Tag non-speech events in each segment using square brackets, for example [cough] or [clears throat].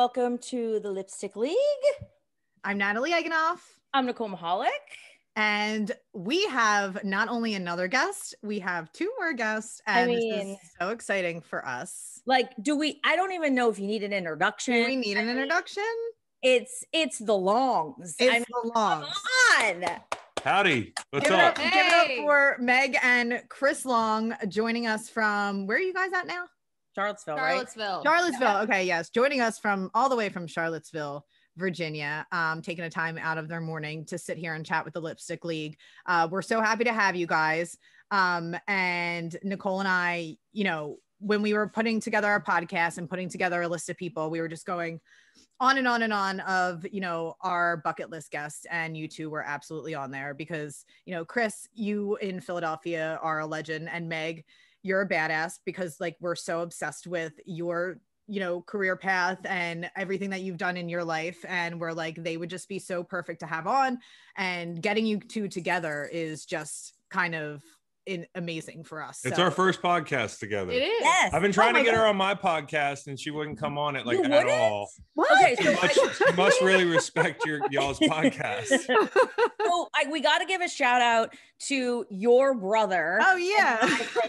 welcome to the Lipstick League. I'm Natalie Egenolf. I'm Nicole Michalik. And we have not only another guest, we have two more guests. And I this is so exciting for us. Like, do we? I don't even know if you need an introduction. Do we need an I mean, introduction? It's it's the longs. It's I mean, the long. come on. Howdy. What's Give it, up, up? give it up for Meg and Chris Long joining us from where are you guys at now? Charlottesville, right? Charlottesville. Charlottesville. Okay, yes, joining us from all the way from Charlottesville, Virginia, um, taking a time out of their morning to sit here and chat with the Lipstick League. Uh, we're so happy to have you guys. Um, and Nicole and I, you know, when we were putting together our podcast and putting together a list of people, we were just going on and on and on of you know our bucket list guests and you two were absolutely on there because you know chris you in philadelphia are a legend and meg you're a badass because like we're so obsessed with your you know career path and everything that you've done in your life. And we're like they would just be so perfect to have on. And getting you two together is just kind of in, amazing for us It's So- our first podcast together. It is. Yes. I've been Oh trying my to get her on my podcast and she wouldn't come on it like at all. what? Okay, She so must, she must really respect your y'all's podcast. [laughs] So I, we got to give a shout out to your brother. oh yeah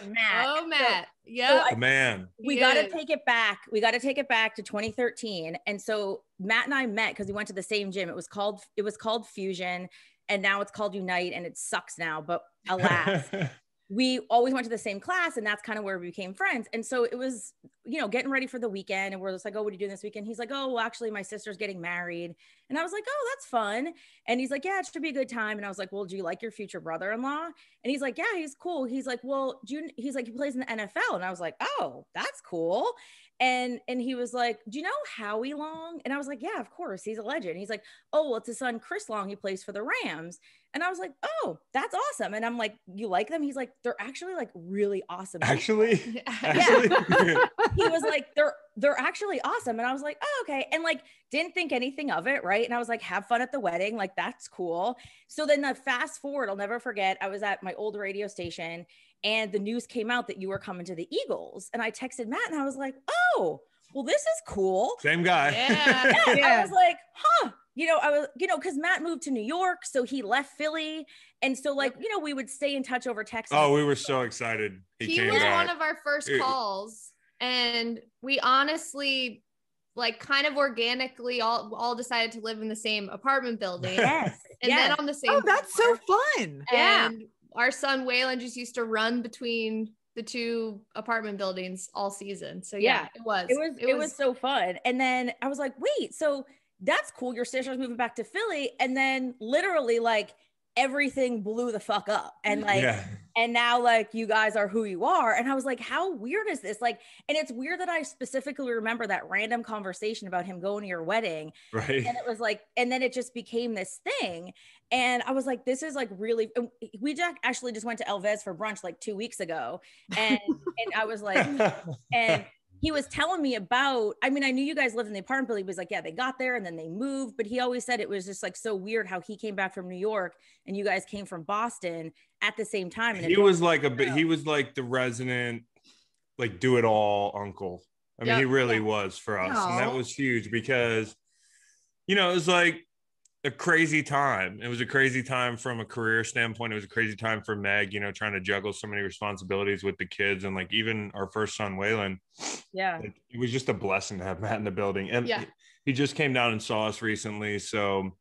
Matt. Oh, Matt. So Yeah. I- The man. we got to take it back. We got to take it back to 2013. And so Matt and I met because we went to the same gym. It was called it was called Fusion, and now it's called Unite, and it sucks now. But alas, [laughs] we always went to the same class, and that's kind of where we became friends. And so it was, you know, getting ready for the weekend, and we're just like, "Oh, what are you doing this weekend?" He's like, "Oh, well, actually, my sister's getting married," and I was like, "Oh, that's fun." And he's like, "Yeah, it should be a good time." And I was like, "Well, do you like your future brother-in-law?" And he's like, "Yeah, he's cool." He's like, "Well, do you?" He's like, "He plays in the NFL," and I was like, "Oh, that's cool." And and he was like, "Do you know Howie Long?" And I was like, "Yeah, of course, he's a legend." He's like, "Oh, well, it's his son Chris Long. He plays for the Rams." And I was like, "Oh, that's awesome." And I'm like, "You like them?" He's like, "They're actually like really awesome." people." Actually, [laughs] actually. [laughs] he was like, "They're they're actually awesome," and I was like, "Oh, okay." And like, didn't think anything of it, right? And I was like, "Have fun at the wedding, like that's cool." So then the fast forward, I'll never forget. I was at my old radio station, and the news came out that you were coming to the Eagles, and I texted Matt, and I was like, "Oh, well, this is cool." Same guy. Yeah. Yeah, Yeah. I was like, huh. You know, I was, you know, because Matt moved to New York, so he left Philly, and so like, you know, we would stay in touch over text. Oh, we were so excited. He, He came was back. one of our first It- calls. And we honestly, like, kind of organically all, all decided to live in the same apartment building. yes, And yes. then on the same oh that's so floor. fun Yeah. And our son Waylon just used to run between the two apartment buildings all season. So yeah, Yeah. it was. it was it, was, so fun and then i was like wait so that's cool. Your sister's moving back to philly. And then literally like everything blew the fuck up. And like yeah. and now like you guys are who you are. And i was like how weird is this? Like and it's weird that i specifically remember that random conversation about him going to your wedding. Right. and it was like and then it just became this thing. And i was like this is like really we just actually just went to El Vez for brunch like two weeks ago. And and i was like [laughs] and he was telling me about i mean i knew you guys lived in the apartment building he was like yeah they got there and then they moved but he always said it was just like so weird how he came back from new york and you guys came from boston at the same time and he was like a bit he was like the resident like do it all uncle i mean Yep. he really Yeah. was for us and that was huge because you know it was like a crazy time. It was a crazy time from a career standpoint. It was a crazy time for meg you know trying to juggle so many responsibilities with the kids and like even our first son waylon. Yeah. Like, it was just a blessing to have matt in the building. And Yeah. he, he just came down and saw us recently. So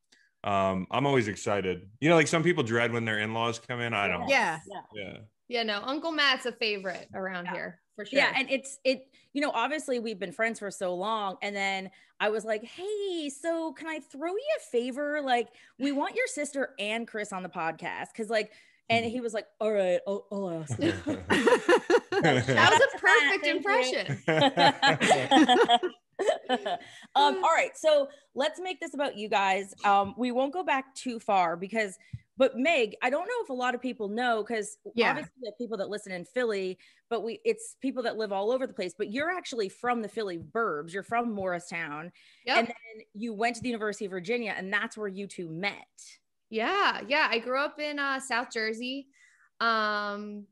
um i'm always excited. You know like some people dread when their in-laws come in. I don't. Yeah. Yeah. Yeah, no, Uncle Matt's a favorite around Yeah. here for sure. Yeah, and it's it. You know, obviously we've been friends for so long, and then I was like, "Hey, so can I throw you a favor? Like, we want your sister and Chris on the podcast, because like." And he was like, "All right, I'll, I'll ask." [laughs] [laughs] that was a [laughs] perfect Matt, thank you. impression. um, all right, so let's make this about you guys. Um, we won't go back too far because, but Meg, I don't know if a lot of people know because Yeah. obviously have people that listen in Philly, but we it's people that live all over the place. But you're actually from the Philly burbs. You're from Morristown, Yep. and then you went to the University of Virginia, and that's where you two met. Yeah, yeah. I grew up in uh, South Jersey. Um,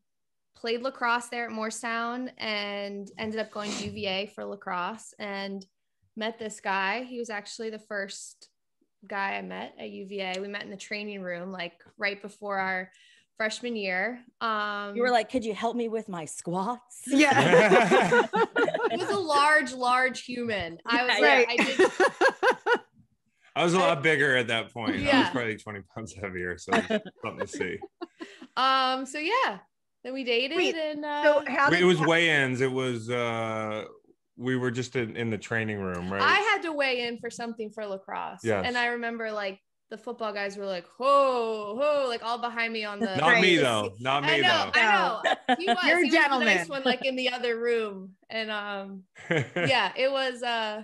played lacrosse there at Morristown and ended up going to UVA for lacrosse and met this guy. He was actually the first guy I met at UVA. We met in the training room like right before our freshman year. Um, You were like, could you help me with my squats? Yeah. [laughs] he was a large, large human. I was Yeah, like, right. I did [laughs] I was a lot bigger at that point. I was Yeah. probably 20 pounds heavier. So it was [laughs] something to see. Um, so yeah, then we dated Wait, and uh, so how It was weigh-ins. It was uh we were just in, in the training room, right? I had to weigh in for something for lacrosse. Yes. And I remember like the football guys were like, ho, ho, like all behind me on the Not me though. Not I me know, though. I know. He was, [laughs] You're a he was the gentleman. nice one, like in the other room. And um, [laughs] yeah, it was uh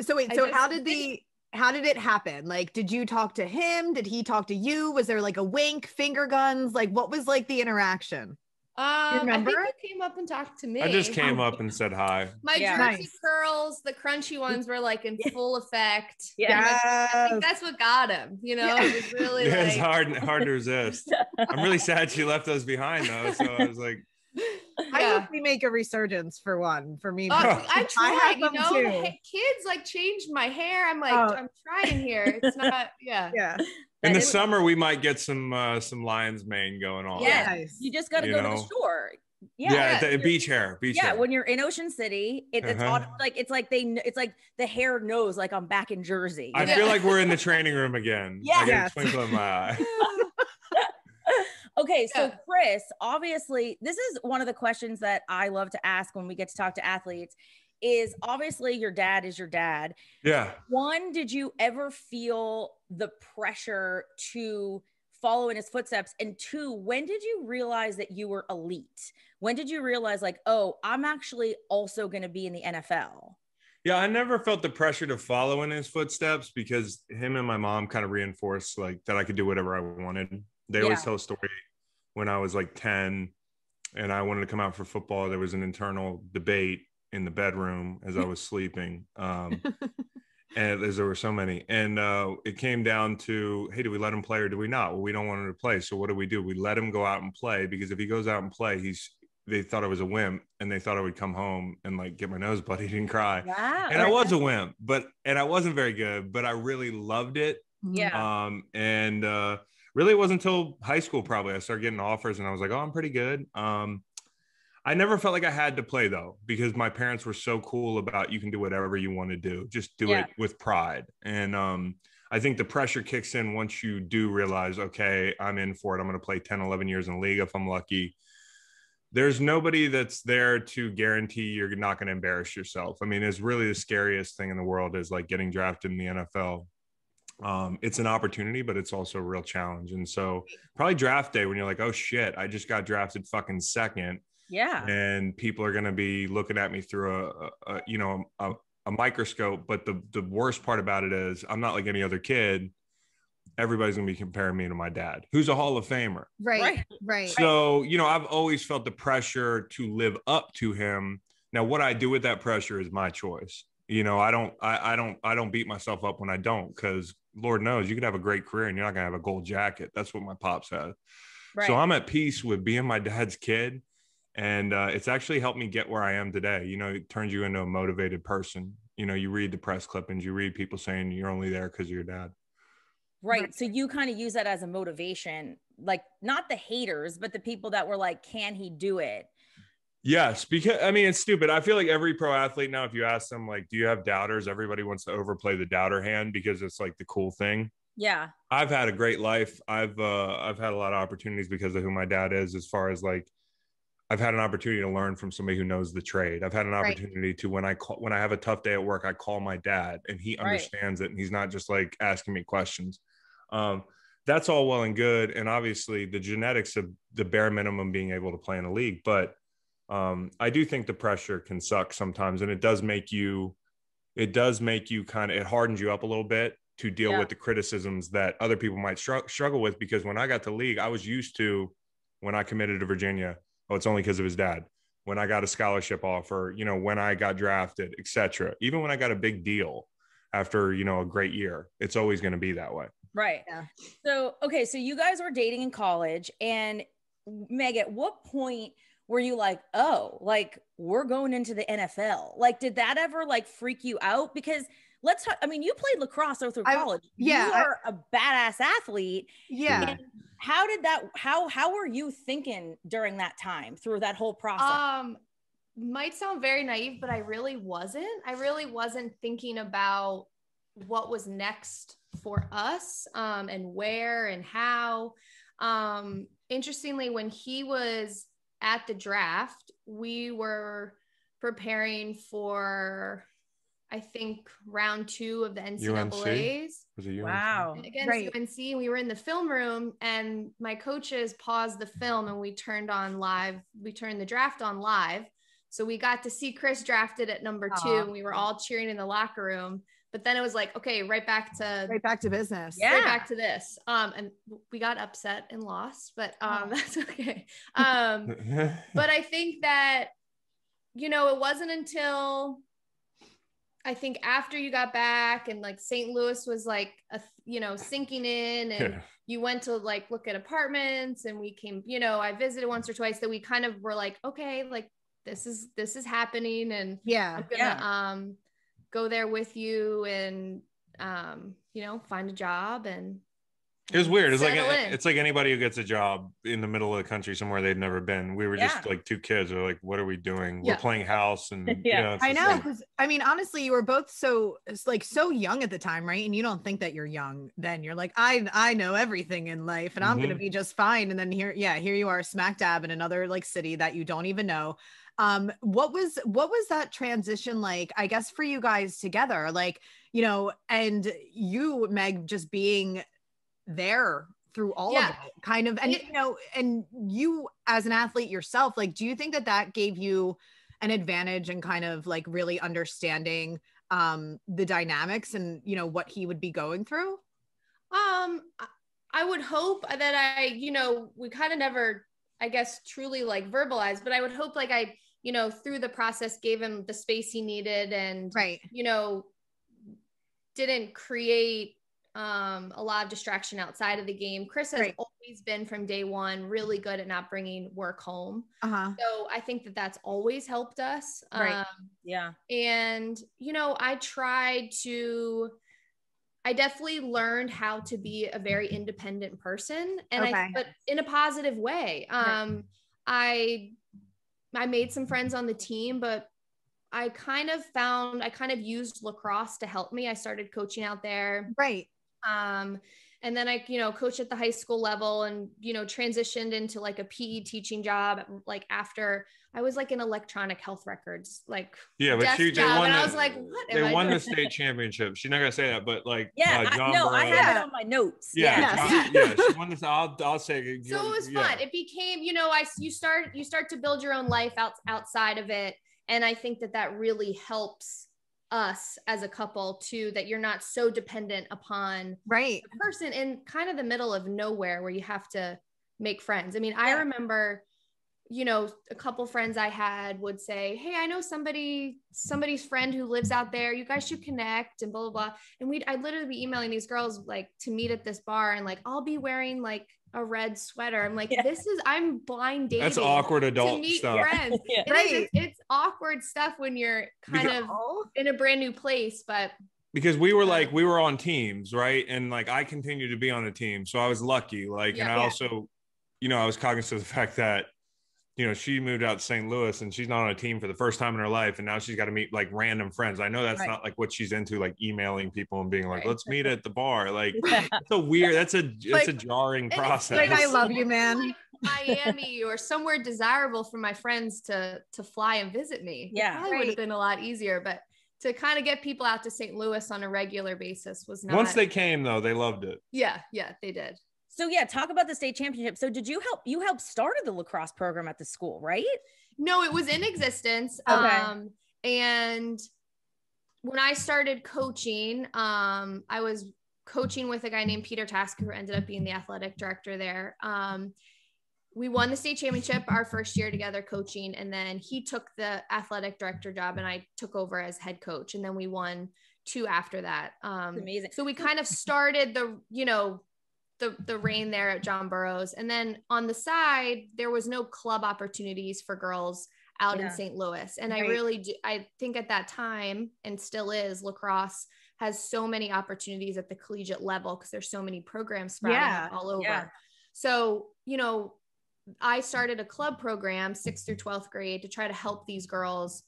so wait I so just how did the how did it happen like did you talk to him did he talk to you was there like a wink finger guns like what was like the interaction um I think remember? you came up and talked to me. I just came up and said hi. My Yeah. jersey Nice. curls, the crunchy ones were like in full effect. Yeah. I think that's what got him, you know. Yeah. It was really Yeah, it's like hard hard to resist. I'm really [laughs] sad she left those behind though. So I was like, [laughs] i yeah. hope we make a resurgence for one for me Oh, I I tried, have you them know, too. kids like changed my hair. I'm like, Oh. I'm trying here. It's not, [laughs] yeah. yeah in the summer we might get some uh some lion's mane going on. Yeah. nice You just got to You go to the shore. Yeah, Yeah. the- beach hair. Beach Yeah, hair. when you're in Ocean City, it, it's Uh-huh. auto- like it's like they kn- it's like the hair knows like I'm back in Jersey. I know? feel like we're in the [laughs] training room again. Yeah, I got Yes. twinkle in my eye. [laughs] Okay, so Yeah. Chris, obviously, this is one of the questions that I love to ask when we get to talk to athletes. Is obviously your dad is your dad. Yeah. One, did you ever feel the pressure to follow in his footsteps? And two, when did you realize that you were elite? When did you realize, like, oh, I'm actually also going to be in the NFL? Yeah, I never felt the pressure to follow in his footsteps because him and my mom kind of reinforced like that I could do whatever I wanted. They always tell a story when I was like 10 and I wanted to come out for football. There was an internal debate in the bedroom as I was sleeping. Um, [laughs] and as there were so many. And uh, it came down to, hey, do we let him play or do we not? Well, we don't want him to play. So what do we do? We let him go out and play because if he goes out and play, he's they thought I was a wimp and they thought I would come home and like get my nose bloodied and cry. Wow. And I was a wimp, but and I wasn't very good, but I really loved it. Yeah. Um, and uh, really, it wasn't until high school probably I started getting offers, and I was like, oh, I'm pretty good. Um, I never felt like I had to play though, because my parents were so cool about you can do whatever you want to do, just do Yeah. it with pride. And um, I think the pressure kicks in once you do realize, okay, I'm in for it. I'm going to play 10, 11 years in the league if I'm lucky. There's nobody that's there to guarantee you're not going to embarrass yourself. I mean, it's really the scariest thing in the world is like getting drafted in the NFL um, it's an opportunity, but it's also a real challenge. And so probably draft day when you're like, oh shit, I just got drafted fucking second, yeah. and people are gonna be looking at me through a, a, a you know a, a microscope. But the the worst part about it is I'm not like any other kid. Everybody's gonna be comparing me to my dad, who's a Hall of Famer. right Right. right So, you know, I've always felt the pressure to live up to him. Now, what I do with that pressure is my choice. You know, I don't, I, I don't, I don't beat myself up when I don't, because Lord knows you could have a great career and you're not gonna have a gold jacket. That's what my pop said. Right. So I'm at peace with being my dad's kid, and uh, it's actually helped me get where I am today. You know, it turns you into a motivated person. You know, you read the press clippings, you read people saying you're only there because of your dad. Right. So you kind of use that as a motivation, like not the haters, but the people that were like, can he do it? Yes, because I mean it's stupid. I feel like every pro athlete now, if you ask them like, "Do you have doubters?" Everybody wants to overplay the doubter hand because it's like the cool thing. Yeah. I've had a great life. I've uh, I've had a lot of opportunities because of who my dad is. As far as like, I've had an opportunity to learn from somebody who knows the trade. I've had an Right. opportunity to when I call when I have a tough day at work, I call my dad and he Right. understands it and he's not just like asking me questions. Um, that's all well and good, and obviously the genetics of the bare minimum being able to play in a league, but um, I do think the pressure can suck sometimes, and it does make you, it does make you kind of, it hardens you up a little bit to deal Yeah. with the criticisms that other people might str- struggle with. Because when I got to league, I was used to when I committed to Virginia, oh, it's only because of his dad. When I got a scholarship offer, you know, when I got drafted, etc. Even when I got a big deal after you know a great year, it's always going to be that way. Right. Yeah. So, okay. So you guys were dating in college. And Meg, at what point were you like, oh, like we're going into the NFL. Like, did that ever like freak you out? Because let's talk, I mean, you played lacrosse all through I- college. yeah, You I- are a badass athlete. Yeah. And how did that how how were you thinking during that time through that whole process? Um, might sound very naive, but I really wasn't. I really wasn't thinking about what was next for us, um, and where and how. Um, interestingly, when he was at the draft, we were preparing for, I think, round two of the NCAA's Was it you? wow. against Right. UNC. We were in the film room, and my coaches paused the film, and we turned on live. We turned the draft on live, so we got to see Chris drafted at number two, Aw. and we were all cheering in the locker room. But then it was like, okay, right back to Right back to business. Yeah. right back to this. Um, and we got upset and lost, but um, Oh. that's okay. Um, [laughs] but I think that, you know, it wasn't until I think after you got back and like St. Louis was like, a, you know, sinking in [laughs] and Yeah. you went to like look at apartments and we came, you know, I visited once or twice that we kind of were like, okay, like this is, this is happening and Yeah. I'm gonna um, go there with you and, um, you know, find a job and It was weird. It's like it's like anybody who gets a job in the middle of the country somewhere they'd never been. We were just like two kids. We're like, what are we doing? Yeah. We're playing house, and [laughs] Yeah. you know, I know like- because I mean, honestly, you were both so like so young at the time, right? And you don't think that you're young then. You're like, I I know everything in life, and I'm gonna Mhm. be just fine. And then here, yeah, here you are, smack dab in another like city that you don't even know. Um, what was what was that transition like? I guess for you guys together, like you know, and you, Meg, just being there through all Yeah. of it, kind of, and It- you know, and you as an athlete yourself, like, do you think that that gave you an advantage and kind of like really understanding um the dynamics and you know what he would be going through? Um, I- would hope that I, you know, we kind of never, I guess, truly like verbalized, but I would hope like I, you know, through the process gave him the space he needed and, right. you know, didn't create um a lot of distraction outside of the game. Chris has Right. always been from day one really good at not bringing work home. uh-huh So I think that that's always helped us. Right. Um, Yeah. and you know i tried to i definitely learned how to be a very independent person and Okay. i but in a positive way Right. um i i made some friends on the team but i kind of found i kind of used lacrosse to help me i started coaching out there right um and then i you know coached at the high school level and you know transitioned into like a pe teaching job like after i was like in electronic health records like yeah, but desk she they job, won. and I was like, what they won the state championship. She's not gonna say that, but like, Yeah. uh, I, John no, I have it on my notes. Yeah, Yeah. Yes. John- [laughs] yeah, she won this. I'll, I'll say. so it was yeah. fun it became you know i you start you start to build your own life out, outside of it and i think that that really helps us as a couple too that you're not so dependent upon right. a person in kind of the middle of nowhere where you have to make friends. I mean i remember you know a couple friends i had would say hey i know somebody somebody's friend who lives out there. You guys should connect and blah blah blah. And we'd i'd literally be emailing these girls like to meet at this bar and like i'll be wearing like a red sweater i'm like Yeah. this is i'm blind dating That's awkward to adult meet stuff. friends [laughs] Yeah. It is- Right. it's, it's awkward stuff when you're kind Because- of in a brand new place but because we were like we were on teams right and like i continued to be on a team so i was lucky like and i Yeah. also you know i was cognizant of the fact that you know she moved out to st louis and she's not on a team for the first time in her life and now she's got to meet like random friends i know that's Right. not like what she's into like emailing people and being like Right. let's meet at the bar like [laughs] Yeah. it's a weird that's a it's Like- a jarring it's process like, I love you, man. Miami or somewhere desirable for my friends to to fly and visit me. Yeah. it probably would have been a lot easier, but to kind of get people out to St. Louis on a regular basis was not. once they came though they loved it yeah, yeah, they did. So yeah, talk about the state championship. So did you help you helped started the lacrosse program at the school, right? No, it was in existence. Okay. Um, and when I started coaching, um, I was coaching with a guy named Peter Tasker, who ended up being the athletic director there. Um, we won the state championship our first year together coaching, and then he took the athletic director job, and I took over as head coach, and then we won two after that. Um, amazing. so we kind of started the, you know, the the reign there at John Burroughs, and then on the side there was no club opportunities for girls out Yeah. in St. Louis. And I really do, I think at that time, and still is, lacrosse has so many opportunities at the collegiate level because there's so many programs sprouting Yeah. all over. Yeah. So, you know, I started a club program, sixth through 12th grade, to try to help these girls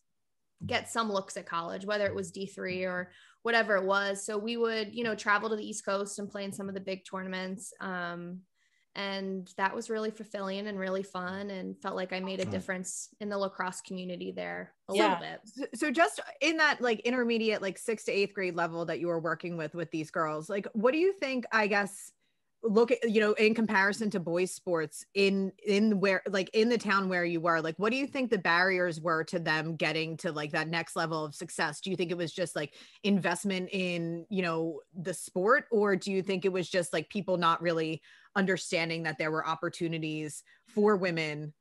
get some looks at college, whether it was D3 or whatever it was. So we would, you know, travel to the East Coast and play in some of the big tournaments. Um, and that was really fulfilling and really fun and felt like I made a difference in the lacrosse community there a Yeah. little bit. So- so just in that like intermediate like sixth to eighth grade level that you were working with with these girls like what do you think i guess look at you know in comparison to boys sports in in where like in the town where you were like what do you think the barriers were to them getting to like that next level of success? Do you think it was just like investment in you know the sport or do you think it was just like people not really understanding that there were opportunities for women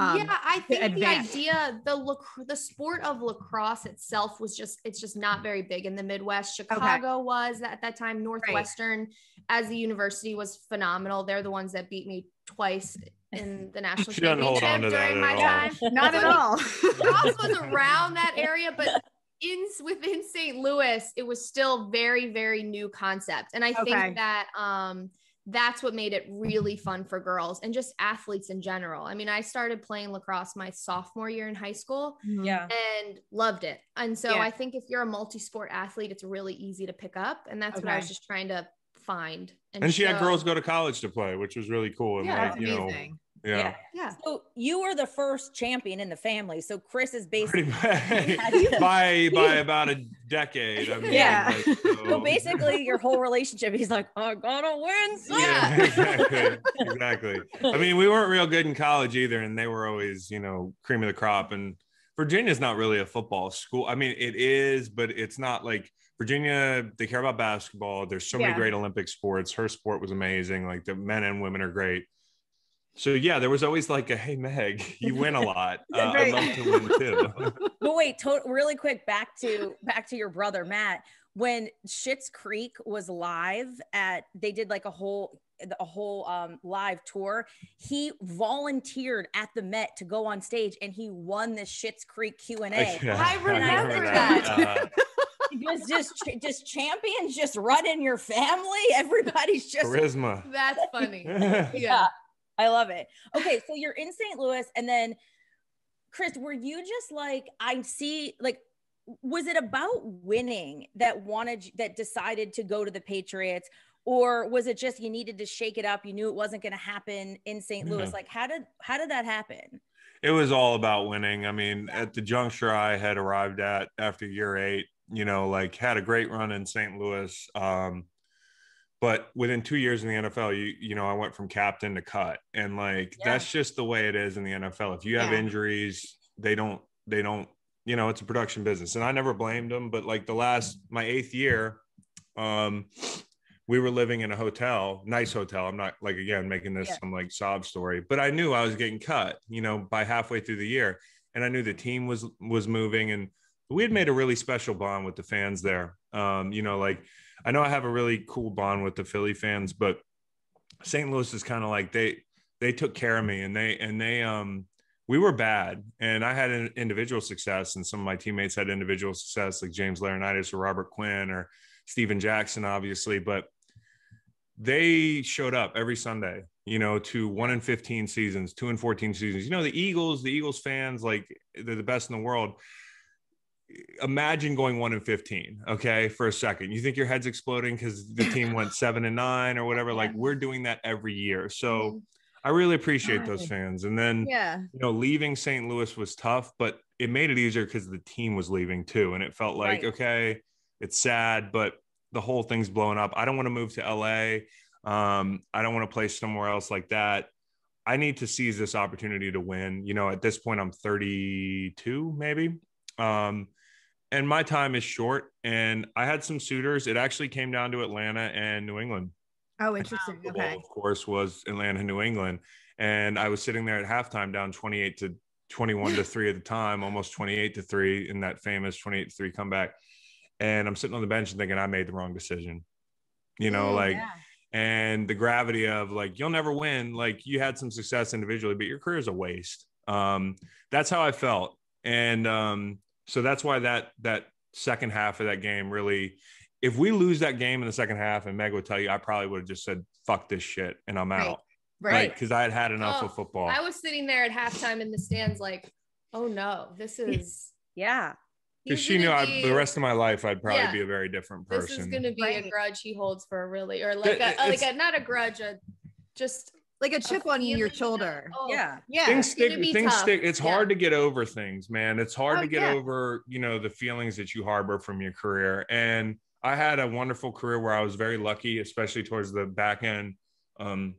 um, yeah, I think the idea, the lac- the sport of lacrosse itself was just it's just not very big in the Midwest. Chicago was at that time. Northwestern, as the university, was phenomenal. They're the ones that beat me twice in the [laughs] national She doesn't hold championship on to that during at my all. time. [laughs] not at So all Ross was around that area, but in within St. Louis, it was still very, very new concept. And I Okay. think that um that's what made it really mm-hmm. fun for girls and just athletes in general. I mean, I started playing lacrosse my sophomore year in high school mm-hmm. Yeah. and loved it. And so Yeah. I think if you're a multi-sport athlete, it's really easy to pick up. And that's what I was just trying to find. And she had girls go to college to play, which was really cool. And Yeah, like, that's you know, amazing yeah. Yeah. yeah So you were the first champion in the family. So Chris is basically Pretty Have you- much [laughs] by [laughs] by about a decade. I mean, Yeah. like, so basically your whole relationship. He's like, I gotta win. son." yeah, [laughs] exactly. Exactly. I mean, we weren't real good in college either, and they were always, you know, cream of the crop. And Virginia's not really a football school. I mean, it is, but it's not like Virginia. They care about basketball. There's so many Yeah. great Olympic sports. Her sport was amazing. Like the men and women are great. So yeah, there was always like a hey Meg, [laughs] you win a [laughs] lot. Uh, I'd love to win too. [laughs] But wait, to- really quick, back to back to your brother Matt. When Schitt's Creek was live at, they did like a whole a whole um, live tour. He volunteered at the Met to go on stage, and he won the Schitt's Creek Q and A. Yeah, I remember that. Uh, Just just just champions just run in your family. Everybody's just charisma. That's funny. yeah. Yeah. I love it. Okay, so you're in St. Louis, and then Chris, were you just like I see like was it about winning that wanted that decided to go to the Patriots? Or was it just you needed to shake it up? You knew it wasn't going to happen in St. Louis. Yeah. Like, how did how did that happen? it was all about winning. I mean, at the juncture I had arrived at after year eight, you know, like had a great run in St. Louis. Um, but within two years in the NFL, you you know, I went from captain to cut, and like Yeah. that's just the way it is in the NFL. If you have Yeah. injuries, they don't they don't you know it's a production business, and I never blamed them. But like the last my eighth year, um, we were living in a hotel, nice hotel. I'm not like again making this Yeah. some like sob story, but I knew I was getting cut, you know, by halfway through the year, and I knew the team was was moving, and we had made a really special bond with the fans there. Um, you know, like I know I have a really cool bond with the Philly fans, but St. Louis is kind of like they they took care of me, and they and they um we were bad, and I had an individual success, and some of my teammates had individual success, like James Laurinaitis or Robert Quinn or Steven Jackson, obviously, but they showed up every Sunday, you know, to one in 15 seasons, two in 14 seasons. You know, the Eagles, the Eagles fans, like they're the best in the world. Imagine going one in 15, okay, for a second. You think your head's exploding because the team [laughs] went seven and nine or whatever. Like we're doing that every year. So I really appreciate those fans. And then, yeah you know, leaving St. Louis was tough, but it made it easier because the team was leaving too. And it felt like, Right. okay, it's sad, but the whole thing's blowing up. I don't want to move to LA. Um, I don't want to play somewhere else like that. I need to seize this opportunity to win. You know, at this point, I'm 32, maybe. Um, and my time is short. And I had some suitors. It actually came down to Atlanta and New England. oh interesting okay of course, was Atlanta, New England. And I was sitting there at halftime down 28 to 21 to [laughs] three at the time, almost 28 to three in that famous 28 to three comeback. And I'm sitting on the bench and thinking I made the wrong decision. You know, Mm, like, yeah. and the gravity of like, you'll never win. Like, you had some success individually, but your career is a waste. Um, that's how I felt, and um, so that's why that that second half of that game really. If we lose that game in the second half, and Meg would tell you, I probably would have just said "fuck this shit" and I'm Right. out, Right. Because I had had enough Oh, of football. I was sitting there at halftime in the stands, like, oh no, this is. Yeah. Because she knew gonna I, be- the rest of my life I'd probably Yeah. be a very different person. This is going to be a grudge he holds for a really, or like Th- a, like a not a grudge, a just Like a chip on your shoulder. oh, Yeah. Yeah. things stick things tough. stick it's Yeah. hard to get over things man it's hard Oh, to get yeah. over you know the feelings that you harbor from your career and i had a wonderful career where i was very lucky especially towards the back end um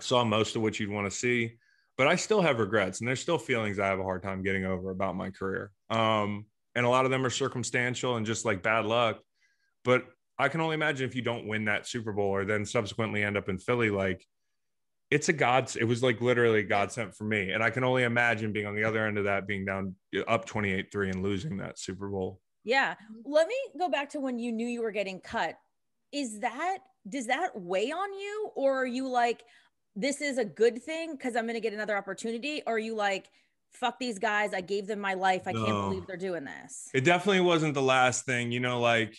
saw most of what you'd want to see but i still have regrets and there's still feelings i have a hard time getting over about my career um and a lot of them are circumstantial and just like bad luck but i can only imagine if you don't win that super bowl or then subsequently end up in philly like it's a god it was like literally a god sent for me and i can only imagine being on the other end of that being down up 28-3 and losing that super bowl Yeah. Mm-hmm. Let me go back to when you knew you were getting cut. Is that, does that weigh on you? Or are you like, this is a good thing because I'm going to get another opportunity? Or are you like, fuck these guys. I gave them my life. I can't believe they're doing this. it definitely wasn't the last thing you know like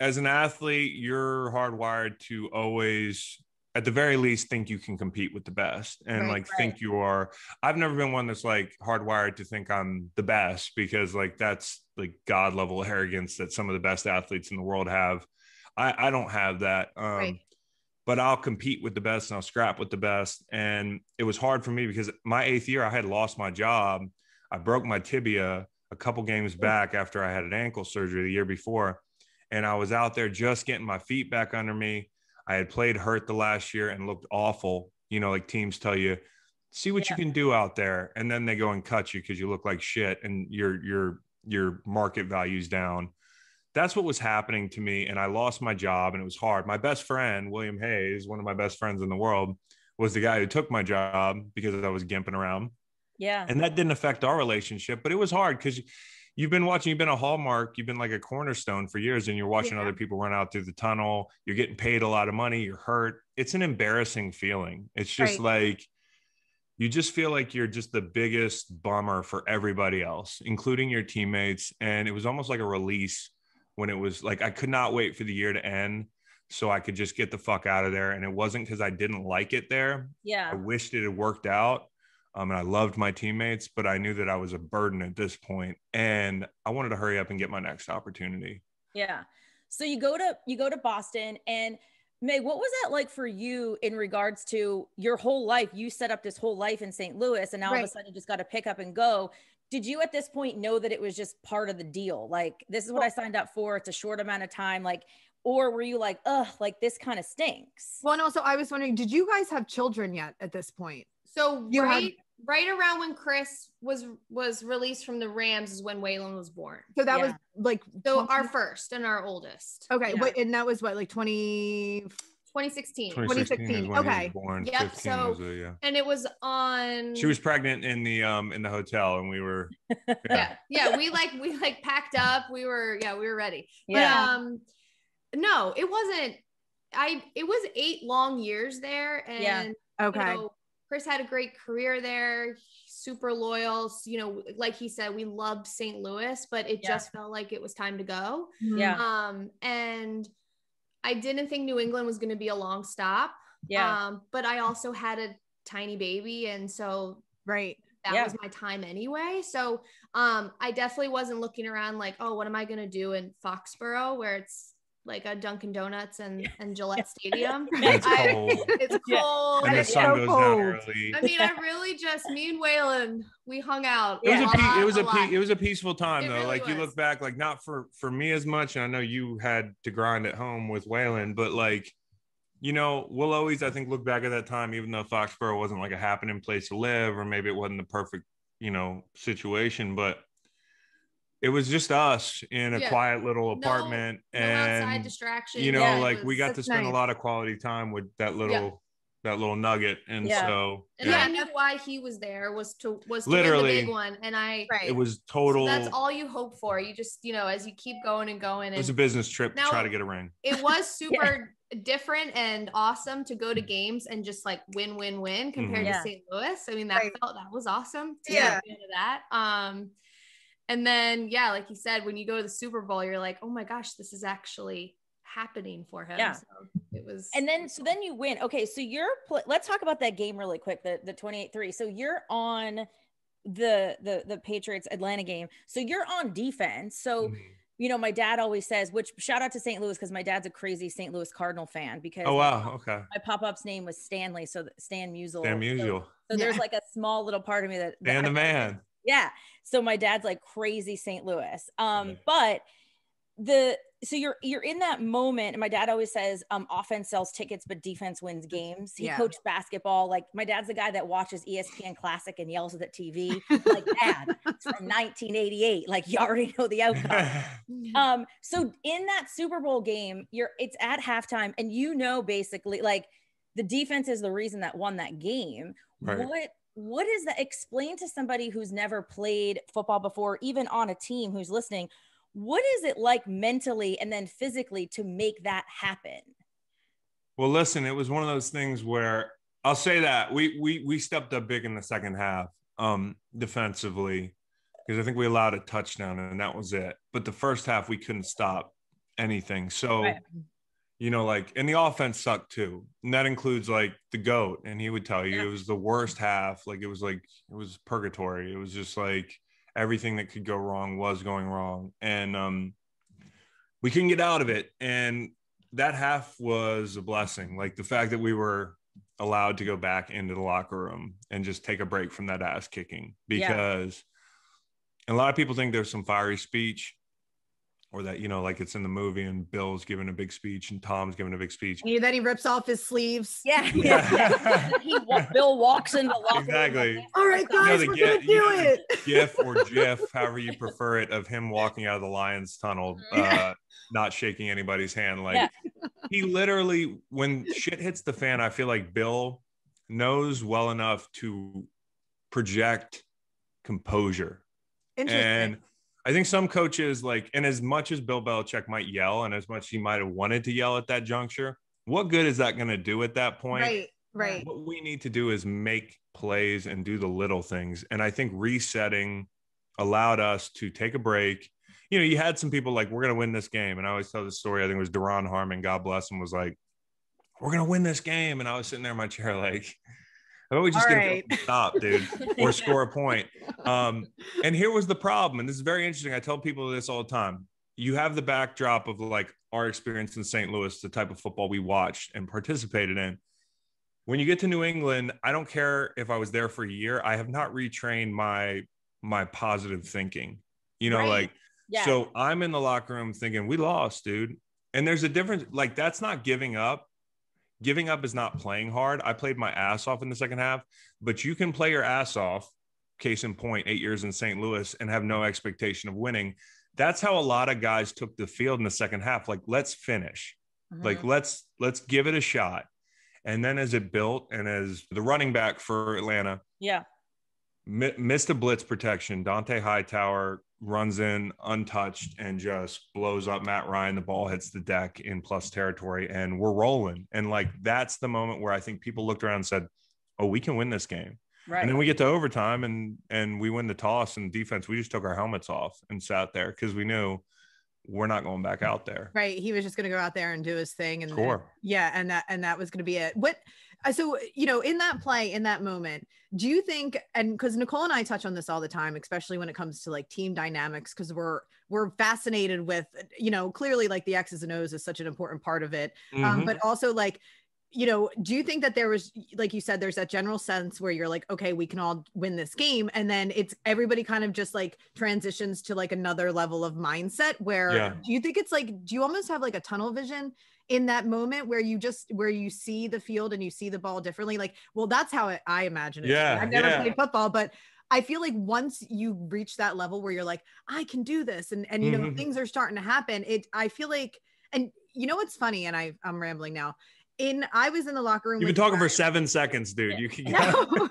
as an athlete you're hardwired to always at the very least think you can compete with the best and Right, like right. think you are i've never been one that's like hardwired to think i'm the best because like that's like god level arrogance that some of the best athletes in the world have i i don't have that um Right. but I'll compete with the best and I'll scrap with the best. And it was hard for me because my eighth year, I had lost my job. I broke my tibia a couple games back after I had an ankle surgery the year before. And I was out there just getting my feet back under me. I had played hurt the last year and looked awful. You know, like teams tell you, see what you can do out there. And then they go and cut you because you look like shit and your your your market value's down that's what was happening to me and i lost my job and it was hard my best friend william hayes one of my best friends in the world was the guy who took my job because i was gimping around Yeah. and that didn't affect our relationship but it was hard because you've been watching you've been a hallmark you've been like a cornerstone for years and you're watching Yeah. other people run out through the tunnel you're getting paid a lot of money you're hurt it's an embarrassing feeling it's just like you just feel like you're just the biggest bummer for everybody else including your teammates and it was almost like a release when it was like i could not wait for the year to end so i could just get the fuck out of there and it wasn't because i didn't like it there Yeah. I wished it had worked out. Um, and I loved my teammates, but I knew that I was a burden at this point, and I wanted to hurry up and get my next opportunity. Yeah. So you go to you go to Boston and Meg, what was that like for you in regards to your whole life? You set up this whole life in St. Louis and now all of a sudden you just got to pick up and go. Did you at this point know that it was just part of the deal? Like this is what I signed up for. It's a short amount of time. Like, or were you like, ugh, like this kind of stinks? Well, and also I was wondering, did you guys have children yet at this point? So You had- right, right around when Chris was was released from the Rams is when Waylon was born. So that Yeah. was like So 20 our first and our oldest. okay, Yeah. wait, and that was what like 20 2016. 2016 is when he Okay. was born. Yep, 15 so- was a, yeah. And it was on She was pregnant in the um in the hotel, and we were yeah. [laughs] yeah, yeah. We like we like packed up. We were yeah, we were ready. Yeah. But um no, it wasn't I it was eight long years there and Yeah. Okay. you know, Chris had a great career there, super loyal. You know, like he said, we loved St. Louis, but it Yeah. just felt like it was time to go. Yeah. Um, and I didn't think New England was going to be a long stop. Yeah. Um, but I also had a tiny baby, and so Right. that Yeah. was my time anyway. So um, I definitely wasn't looking around like, oh, what am I going to do in Foxborough, where it's like a Dunkin' Donuts and, and [laughs] Gillette Stadium. [laughs] It's I- cold. [laughs] it's Yeah. cold. and the it's sun so goes cold. down early. I mean, I really just me and Waylon, we hung out. It was a lot, pe- it was a lot. pe- it was a peaceful time It though. really like you look back, like not for for me as much, and I know you had to grind at home with Waylon, but like you know, we'll always I think look back at that time, even though Foxborough wasn't like a happening place to live, or maybe it wasn't the perfect you know situation, but it was just us in a Yeah. quiet little No- apartment, no outside and distraction. you know, Yeah, it like we got to That's spend a lot of quality time with that little that little nugget. And Yeah. so And yeah, I knew why he was there was to was to Literally. win the big one. And I Right. it was so total. that's all you hope for. You just, you know, as you keep going and going it was a business trip Now- to try to get a ring. it was [laughs] super different and awesome to go to games and just like win, win, win compared Mhm. to Yeah. St. Louis. I mean, that Right. felt that was awesome to Yeah. that. Um, and then yeah, like you said, when you go to the Super Bowl, you're like, oh my gosh, this is actually happening for him. Yeah. So it was And then so then you win. Okay, so you're pl- let's talk about that game really quick, the the 28-3. So you're on the the the Patriots Atlanta game. So you're on defense. So Mhm. you know, my dad always says, which shout out to St. Louis because my dad's a crazy St. Louis Cardinal fan because Oh wow, okay. my pop-up's name was Stanley, so th- Stan Musial. Damn So- usual. So, there's like a small little part of me that, that And the I- man. Yeah. So my dad's like crazy St. Louis. Um, Yeah. but the so you're you're in that moment, and my dad always says, um, offense sells tickets, but defense wins games. He Yeah. coached basketball. Like my dad's the guy that watches E ESPN Classic and yells at the TV. [laughs] Like, Dad, it's from 1988. Like you already know the [laughs] outcome. Um, so in that Super Bowl game, you're it's at halftime, and you know basically like the defense is the reason that won that game. Right. What what is that? Explain to somebody who's never played football before, even on a team who's listening, what is it like mentally and then physically to make that happen? Well, listen, it was one of those things where I'll say that we we we stepped up big in the second half, um, defensively, because I think we allowed a touchdown and that was it. But the first half we couldn't stop anything. So, Right. You know, like and the offense sucked too. And that includes like the goat. And he would tell you Yeah. it was the worst half. Like it was like it was purgatory. It was just like everything that could go wrong was going wrong. And um we couldn't get out of it. And that half was a blessing. Like the fact that we were allowed to go back into the locker room and just take a break from that ass kicking Yeah. because and a lot of people think there's some fiery speech or that, you know, like it's in the movie and Bill's giving a big speech and Tom's giving a big speech. And then he rips off his sleeves. Yeah, Yeah. [laughs] yeah. he Bill walks into the locker Exactly. like, All right, You know, guys, the we're gi- gonna do you know, it. GIF or [laughs] GIF, however you prefer it, of him walking out of the lion's tunnel, uh, not shaking anybody's hand. Like Yeah. he literally, when shit hits the fan, I feel like Bill knows well enough to project composure. Interesting. And I think some coaches like, and as much as Bill Belichick might yell, and as much he might have wanted to yell at that juncture, what good is that going to do at that point? right, right. What we need to do is make plays and do the little things. And I think resetting allowed us to take a break. You know, you had some people like, we're going to win this game. And I always tell this story. I think it was Duron Harmon, God bless him, was like, we're going to win this game. And I was sitting there in my chair, like, how about we just All get right. a stop, dude, [laughs] or score a point? Um, and here was the problem. And this is very interesting. I tell people this all the time. You have the backdrop of like our experience in St. Louis, the type of football we watched and participated in when you get to New England, I don't care if I was there for a year. I have not retrained my my positive thinking. You know, Right. like yeah. so I'm in the locker room thinking we lost, dude. And there's a difference. Like that's not giving up. Giving up is not playing hard. I played my ass off in the second half, but you can play your ass off. Case in point, eight years in St. Louis and have no expectation of winning. That's how a lot of guys took the field in the second half. Like, let's finish Mhm. like let's let's give it a shot and then as it built and as the running back for atlanta yeah. mi- missed a blitz protection Dont'a Hightower runs in untouched and just blows up matt ryan the ball hits the deck in plus territory and we're rolling and like that's the moment where i think people looked around and said oh we can win this game Right. and then we get to overtime and and we win the toss and defense we just took our helmets off and sat there because we knew we're not going back out there Right. He was just gonna go out there and do his thing and and- yeah, and that and that was gonna be it. What so you know, in that play, in that moment, do you think and because Nicole and I touch on this all the time, especially when it comes to like team dynamics, because we're we're fascinated with, you know, clearly like the X's and O's is such an important part of it. um, Mhm. but also like you know do you think that there was like you said there's that general sense where you're like okay we can all win this game and then it's everybody kind of just like transitions to like another level of mindset where Yeah. do you think it's like do you almost have like a tunnel vision in that moment where you just where you see the field and you see the ball differently like well that's how it, i imagine it Yeah, i've never yeah. played football but I feel like once you reach that level where you're like, I can do this, and and you know Mhm. things are starting to happen. It I feel like, and you know what's funny, and I I'm rambling now in I was in the locker room. You've been talking for seven seconds, dude. You can [laughs] [laughs] No.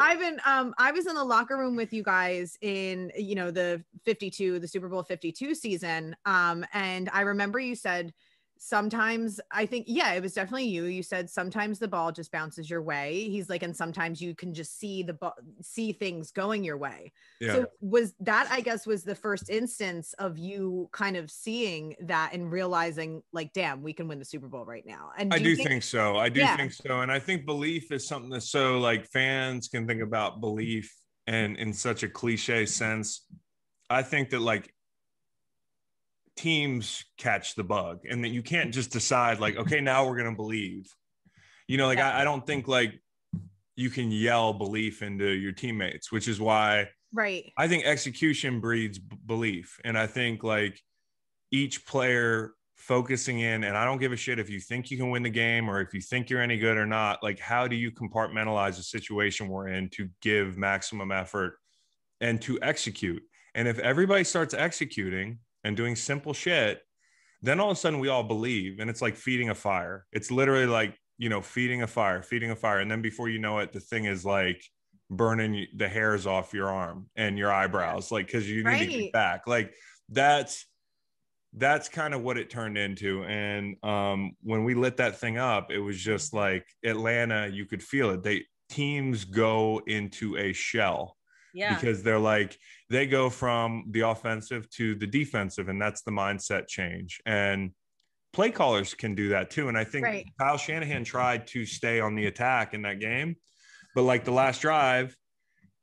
I've been um I was in the locker room with you guys in you know the 52 the Super Bowl 52 season um and I remember you said sometimes I think yeah it was definitely you you said sometimes the ball just bounces your way he's like and sometimes you can just see the ball see things going your way yeah. so was that I guess was the first instance of you kind of seeing that and realizing like damn we can win the Super Bowl right now and I you do think, so. I do Yeah. think so. And I think belief is something that's so like fans can think about belief and in such a cliche sense. I think that like teams catch the bug and that you can't just decide like, okay, now we're gonna believe. You know, like I, I don't think like you can yell belief into your teammates, which is why right I think execution breeds b- belief. And I think like each player focusing in, and I don't give a shit if you think you can win the game or if you think you're any good or not. Like, how do you compartmentalize the situation we're in to give maximum effort and to execute? And if everybody starts executing and doing simple shit, then all of a sudden we all believe. And it's like feeding a fire. It's literally like, you know, feeding a fire, feeding a fire. And then before you know it, the thing is like, burning the hairs off your arm and your eyebrows like because you need to get back like that's that's kind of what it turned into and um when we lit that thing up it was just like atlanta you could feel it they teams go into a shell Yeah. because they're like they go from the offensive to the defensive and that's the mindset change and play callers can do that too and i think Right. kyle shanahan tried to stay on the attack in that game but like the last drive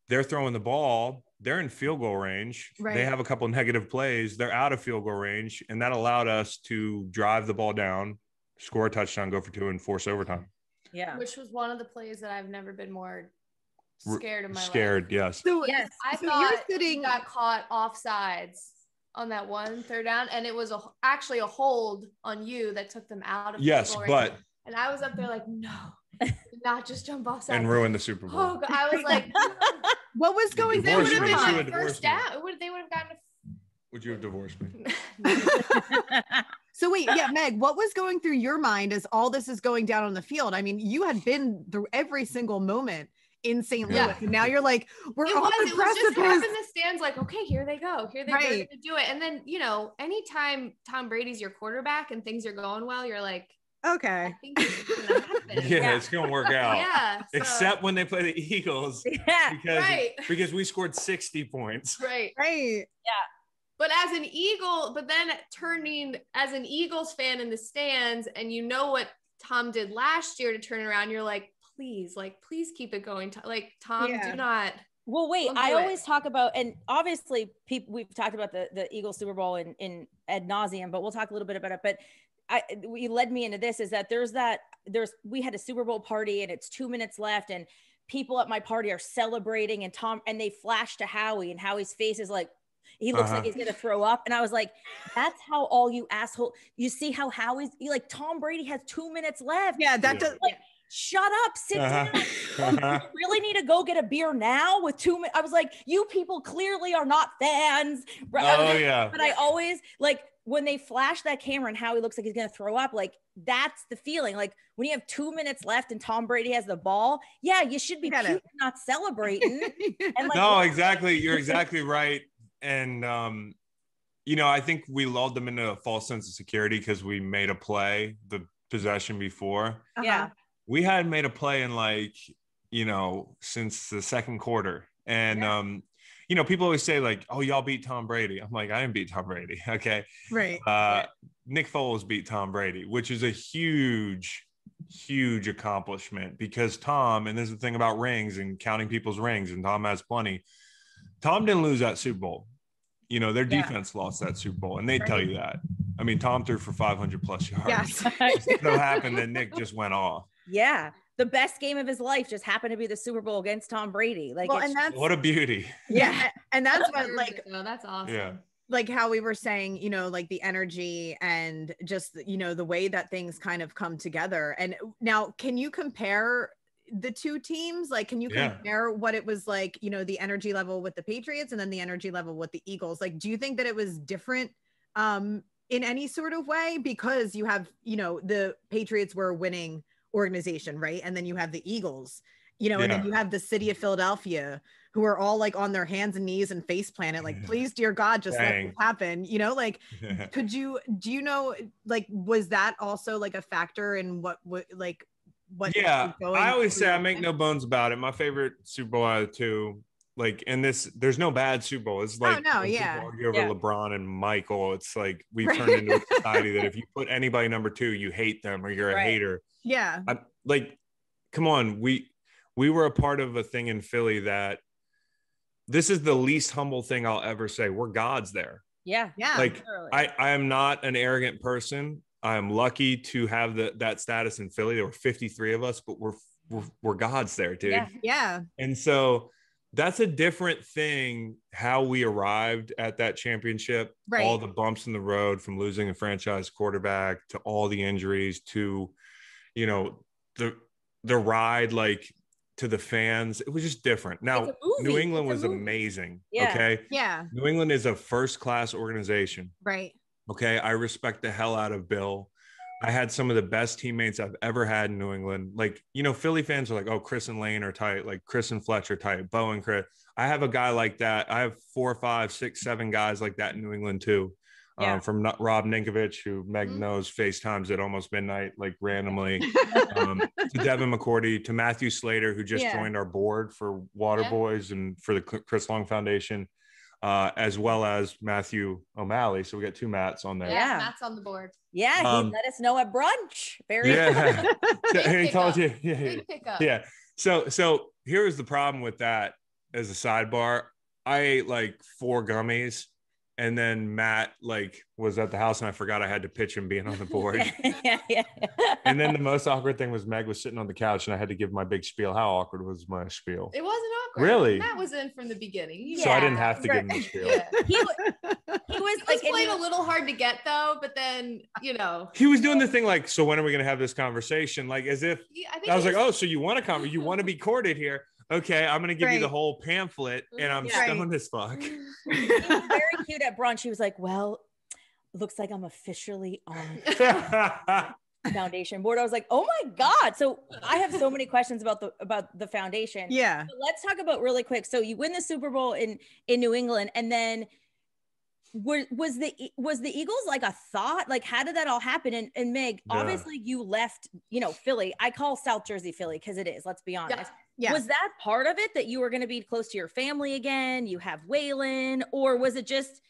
they're throwing the ball they're in field goal range Right. they have a couple negative plays they're out of field goal range and that allowed us to drive the ball down score a touchdown go for two and force overtime yeah. Which was one of the plays that I've never been more R- scared of my scared life. yes so Yes. I So thought you're he sitting- got caught offsides on that one third down, and it was a, actually a hold on you that took them out of field yes goal but and I was up there like, no, not just jump offside. [laughs] and ruin the super bowl Oh, God. I was like, [laughs] what was going they through would your have me. been She mind? would like divorce first down. Would they would have gotten. would you have divorced me [laughs] So wait, yeah, Meg, what was going through your mind as all this is going down on the field? I mean, you had been through every single moment in St. Louis, Yeah. and now you're like, we're it on was. the It was just in the stands, like, okay, here they go. Here they go to do it. And then you know, anytime Tom Brady's your quarterback and things are going well, you're like, I Okay. think this gonna yeah, [laughs] Yeah. it's gonna work out Yeah. so- except when they play the eagles [laughs] yeah. because Right. because we scored 60 points right. Right. Yeah. But as an Eagle, but then turning as an Eagles fan in the stands, and you know what Tom did last year to turn around, you're like, please, like, please keep it going. Like, Tom, Yeah. do not. Well, wait, Don't I do it. always talk about, and obviously, people we've talked about the the Eagles Super Bowl in in ad nauseum, but we'll talk a little bit about it. But I, we led me into this is that there's that there's we had a Super Bowl party and it's two minutes left, and people at my party are celebrating, and Tom and they flash to Howie, and Howie's face is like. He looks Uh-huh. like he's gonna throw up, and I was like, "That's how all you asshole. You see how Howie's you like Tom Brady has two minutes left. Yeah, that does. Like, shut up, sit Uh-huh. down. [laughs] Oh, Uh-huh. you really need to go get a beer now with two minutes. I was like, you people clearly are not fans. Right? Oh like- yeah But I always like when they flash that camera and how he looks like he's gonna throw up, like that's the feeling. Like when you have two minutes left and Tom Brady has the ball, yeah, you should be Get it. puking, not celebrating. [laughs] And like no exactly [laughs] you're exactly right and um you know i think we lulled them into a false sense of security because we made a play the possession before Yeah. We hadn't made a play in like you know since the second quarter. And Yeah. um you know people always say like oh y'all beat tom brady. I'm like i didn't beat tom brady. [laughs] Okay. Right. uh nick foles beat tom brady which is a huge huge accomplishment because tom and this is the thing about rings and counting people's rings and tom has plenty tom didn't lose that super bowl. You know their Yeah. defense lost that super bowl and they tell you that. I mean tom threw for 500 plus yards. Yes. [laughs] it so happened that nick just went off yeah. The best game of his life just happened to be the Super Bowl against Tom Brady. Like Well, and that's what a beauty yeah, [laughs] and that's what like it, though. that's awesome. Yeah. like how we were saying, you know, like the energy and just you know the way that things kind of come together. And now, can you compare the two teams? Like, can you Yeah. compare what it was like, you know, the energy level with the Patriots and then the energy level with the Eagles? Like, do you think that it was different um in any sort of way because you have, you know, the Patriots were winning organization, right? And then you have the Eagles, you know, and then you have the city of Philadelphia who are all like on their hands and knees and face planet, like, [laughs] please, dear God, just let Dang. this happen. You know, like [laughs] could you do you know like was that also like a factor in what what like what yeah going i always say i make no bones about it my favorite super bowl out of two like in this there's no bad super bowl it's oh, like Oh, no, yeah. argue over Yeah. lebron and michael it's like we've Right. [laughs] turned into a society that if you put anybody number two you hate them or you're a Right. hater yeah I, like come on we we were a part of a thing in philly that this is the least humble thing i'll ever say we're gods there Yeah. yeah like literally. I, I am not an arrogant person. I am lucky to have the, that status in Philly. There were 53 of us, but we're, we're, we're gods there, dude. Yeah. yeah And so that's a different thing how we arrived at that championship. Right. All the bumps in the road from losing a franchise quarterback to all the injuries to, you know, the the ride like to the fans. It was just different. Now, It's a movie. New England was movie. amazing. Yeah. Okay. yeah New England is a first class organization. right Okay. I respect the hell out of Bill. I had some of the best teammates I've ever had in New England. Like, you know, Philly fans are like, oh, Chris and Lane are tight, like Chris and Fletcher tight, Bo and Chris. I have a guy like that. I have four, five, six, seven guys like that in New England too. Yeah. Um, from Rob Ninkovich, who Meg Mhm. knows FaceTimes at almost midnight, like randomly, [laughs] um, to Devin McCourty, to Matthew Slater, who just Yeah. joined our board for Water Yeah. Boys and for the Chris Long Foundation, uh, as well as Matthew O'Malley. So we got two Mats on there. Yeah, Yeah. Matt's on the board. yeah. He Um, let us know at brunch. Very Yeah. [laughs] Big he told you. Yeah, Big yeah. So so here is the problem with that as a sidebar. I ate like four gummies and then Matt like was at the house and I forgot I had to pitch him being on the board. [laughs] yeah, yeah. and then the most awkward thing was Meg was sitting on the couch and I had to give my big spiel. How awkward was my spiel? It wasn't awkward. Really? Matt was in from the beginning. He- So I didn't have to give him the spiel. Yeah. [laughs] he, wa- he was It like was and played he- a little hard to get though, but then you know, He was doing the thing like, so when are we gonna have this conversation? Like as if he- I think I was he like, oh, so you want to come? You want to be courted here? Okay, I'm gonna give you the whole pamphlet, and mm, I'm Yeah. stoned as fuck. Mm. [laughs] he was very cute at brunch. He was like, "Well, looks like I'm officially on [laughs] foundation board." I was like, "Oh my god!" So I have so many questions about the about the foundation. yeah But let's talk about really quick. So you win the Super Bowl in in New England, and then were, was the was the Eagles like a thought? Like, how did that all happen? And, and Meg, Yeah. obviously, you left. You know, Philly. I call South Jersey Philly because it is. Let's be honest. yeah Was that part of it that you were going to be close to your family again? You have Waylon, or was it just?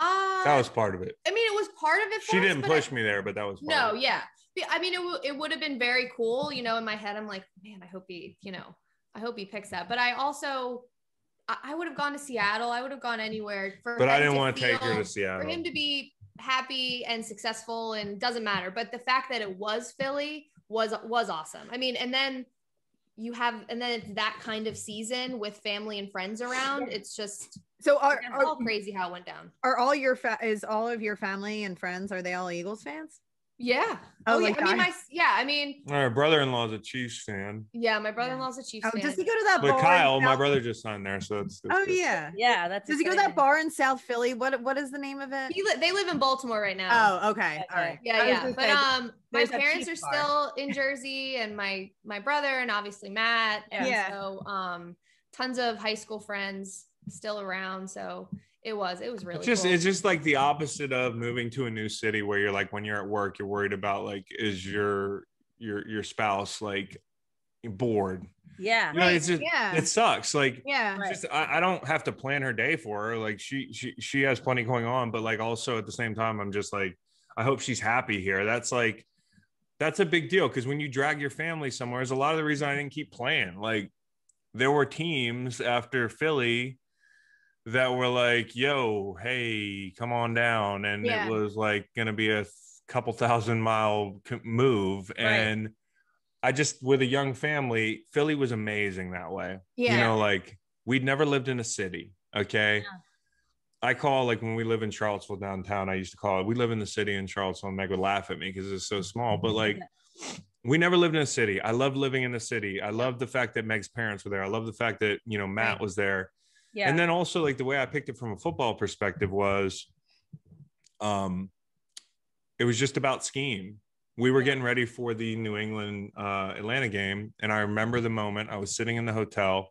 Uh, that was part of it. I mean, it was part of it. She us, didn't but I- push me there, but that was part No, of it. yeah. I mean, it, w- it would have been very cool. You know, in my head, I'm like, man, I hope he, you know, I hope he picks that. But I also, I, I would have gone to Seattle. I would have gone anywhere for. But I didn't want to take her to Seattle. For him to be happy and successful and doesn't matter. But the fact that it was Philly was was awesome. I mean, and then you have, and then it's that kind of season with family and friends around. It's just so are, are, all crazy how it went down. are all your fa- is all of your family and friends are they all eagles fans Yeah. Oh, Oh, yeah. like I mean, my yeah. I mean, My brother-in-law is a Chiefs fan, yeah. My brother-in-law's a Chiefs oh fan. does he go to that but bar in Kyle, my brother, just signed there, so it's. it's oh good. yeah Yeah, that's. does he go to that bar in south philly what what is the name of it He li- they live in Baltimore right now. oh okay all Okay. yeah, yeah. But um, my parents are Chiefs bar. still [laughs] in Jersey, and my my brother, and obviously Matt. And Yeah. So um, tons of high school friends still around. So it was it was really It's just cool. it's just like the opposite of moving to a new city where you're like when you're at work you're worried about like is your your your spouse like bored Yeah. you know it's just yeah it sucks like yeah Right. just I, I don't have to plan her day for her like she she she has plenty going on but like also at the same time i'm just like i hope she's happy here that's like that's a big deal because when you drag your family somewhere is a lot of the reason i didn't keep playing like there were teams after philly that were like yo hey come on down and Yeah. it was like gonna be a couple thousand mile move Right. and i just with a young family philly was amazing that way. Yeah. you know like we'd never lived in a city okay? I call like when we live in charlottesville downtown i used to call it we live in the city in charlottesville and meg would laugh at me because it's so small but like we never lived in a city. I love living in the city. I love the fact that meg's parents were there. I love the fact that you know matt Right. was there Yeah. and then also like the way i picked it from a football perspective was um it was just about scheme. We were getting ready for the New England uh, Atlanta game, and I remember the moment I was sitting in the hotel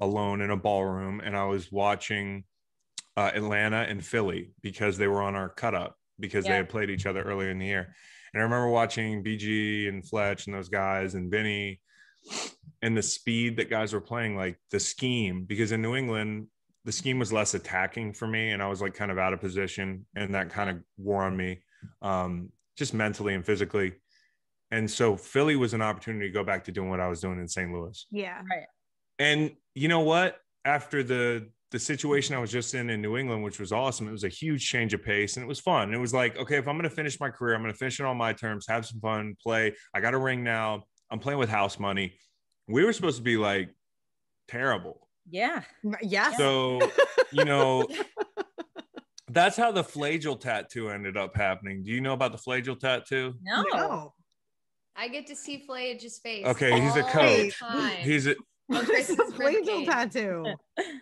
alone in a ballroom, and I was watching uh, Atlanta and Philly because they were on our cut up because Yeah. they had played each other earlier in the year. And I remember watching BG and Fletch and those guys and Vinny and the speed that guys were playing, like the scheme, because in New England, the scheme was less attacking for me. And I was like kind of out of position and that kind of wore on me, um, just mentally and physically. And so Philly was an opportunity to go back to doing what I was doing in St. Louis. Yeah. Right. And you know what? After the the situation I was just in in New England, which was awesome, it was a huge change of pace and it was fun. It was like, okay, if I'm going to finish my career, I'm going to finish it on my terms, have some fun, play. I got a ring now. I'm playing with house money. We were supposed to be like terrible. Yeah. Yeah. So, [laughs] you know, that's how the Flajole tattoo ended up happening. Do you know about the Flajole tattoo? No. no. I get to see Flage's face. Okay, he's a all the coach. time. He's a, On It's Flajole tattoo.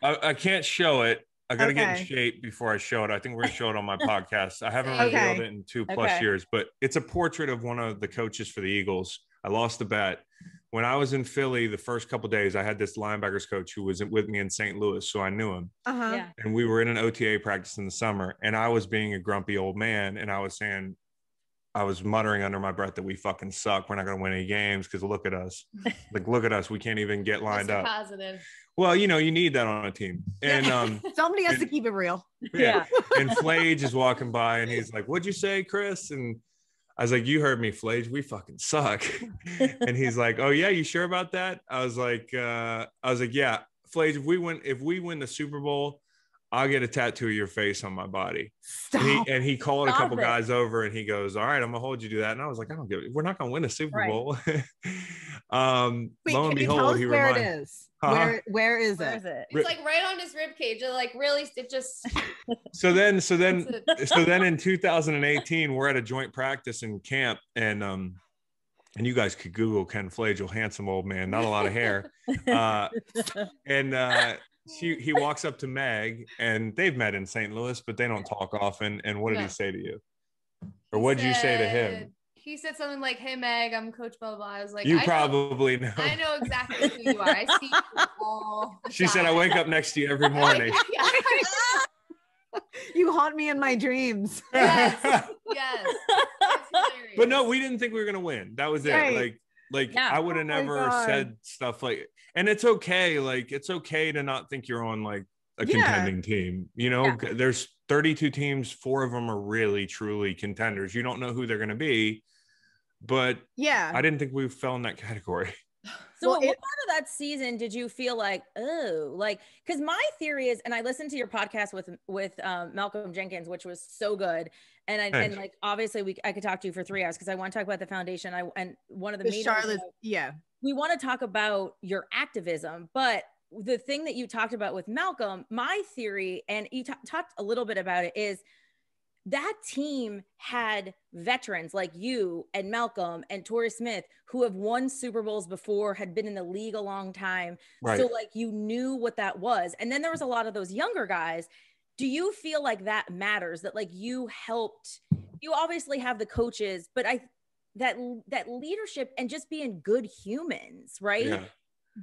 I, I can't show it. I got to get in shape before I show it. I think we're gonna show it on my [laughs] podcast. I haven't Okay. revealed it in two plus Okay. years, but it's a portrait of one of the coaches for the Eagles. I lost the bet when I was in Philly. The first couple days, I had this linebackers coach who was with me in St. Louis, so I knew him. Uh-huh. Yeah. And we were in an OTA practice in the summer, and I was being a grumpy old man, and I was saying, I was muttering under my breath that we fucking suck. We're not gonna win any games because look at us. [laughs] like, look at us. We can't even get lined up. Positive. Well, you know, you need that on a team. And um, [laughs] Somebody has to keep it real. yeah. and Flage is walking by and he's like, What'd you say, Chris? And I was like, You heard me, Flage. We fucking suck. [laughs] and he's like, Oh, yeah, you sure about that? I was like, uh, I was like, Yeah, Flage, if we win, if we win the Super Bowl, I'll get a tattoo of your face on my body. Stop. And he, and he called a couple it. guys over and he goes, All right, I'm gonna hold you to that. And I was like, I don't give it. We're not gonna win a Super Right. Bowl. [laughs] um, Wait, lo and can you tell behold, us he where reminded it is? Huh? Where where is Where it? is it? It's like right on his rib cage. It like really, it just. [laughs] so then so then [laughs] so then in 2018 we're at a joint practice in camp and um and you guys could google ken Flajole handsome old man not a lot of hair uh and uh she, he walks up to meg and they've met in st louis but they don't talk often and what did he say to you or what did you say to him He said something like, "Hey Meg, I'm Coach blah blah." blah." I was like, you I probably know, I know exactly who you are. I see you [laughs] all the she said i wake up next to you every morning [laughs] You haunt me in my dreams. [laughs] yes, yes. But no, we didn't think we were gonna win. That was it. Right. Like, like Yeah. I would have Oh never God. said stuff like, and it's okay. Like, it's okay to not think you're on like a Yeah. contending team. You know, Yeah. there's 32 teams. Four of them are really, truly contenders. You don't know who they're gonna be, but Yeah. I didn't think we fell in that category. [laughs] So, Well, what it- part of that season did you feel like, oh, like, because my theory is, and I listened to your podcast with with um, Malcolm Jenkins, which was so good, and I, and like obviously we I could talk to you for three hours because I want to talk about the foundation. I and one of the The main Charlotte, yeah. We want to talk about your activism, but the thing that you talked about with Malcolm, my theory, and you ta- talked a little bit about it, is that team had veterans like you and Malcolm and Torrey Smith who have won Super Bowls before, had been in the league a long time. Right. So, like, you knew what that was. And then there was a lot of those younger guys. Do you feel like that matters? That, like, you helped, you obviously have the coaches, but I, that that leadership and just being good humans right yeah.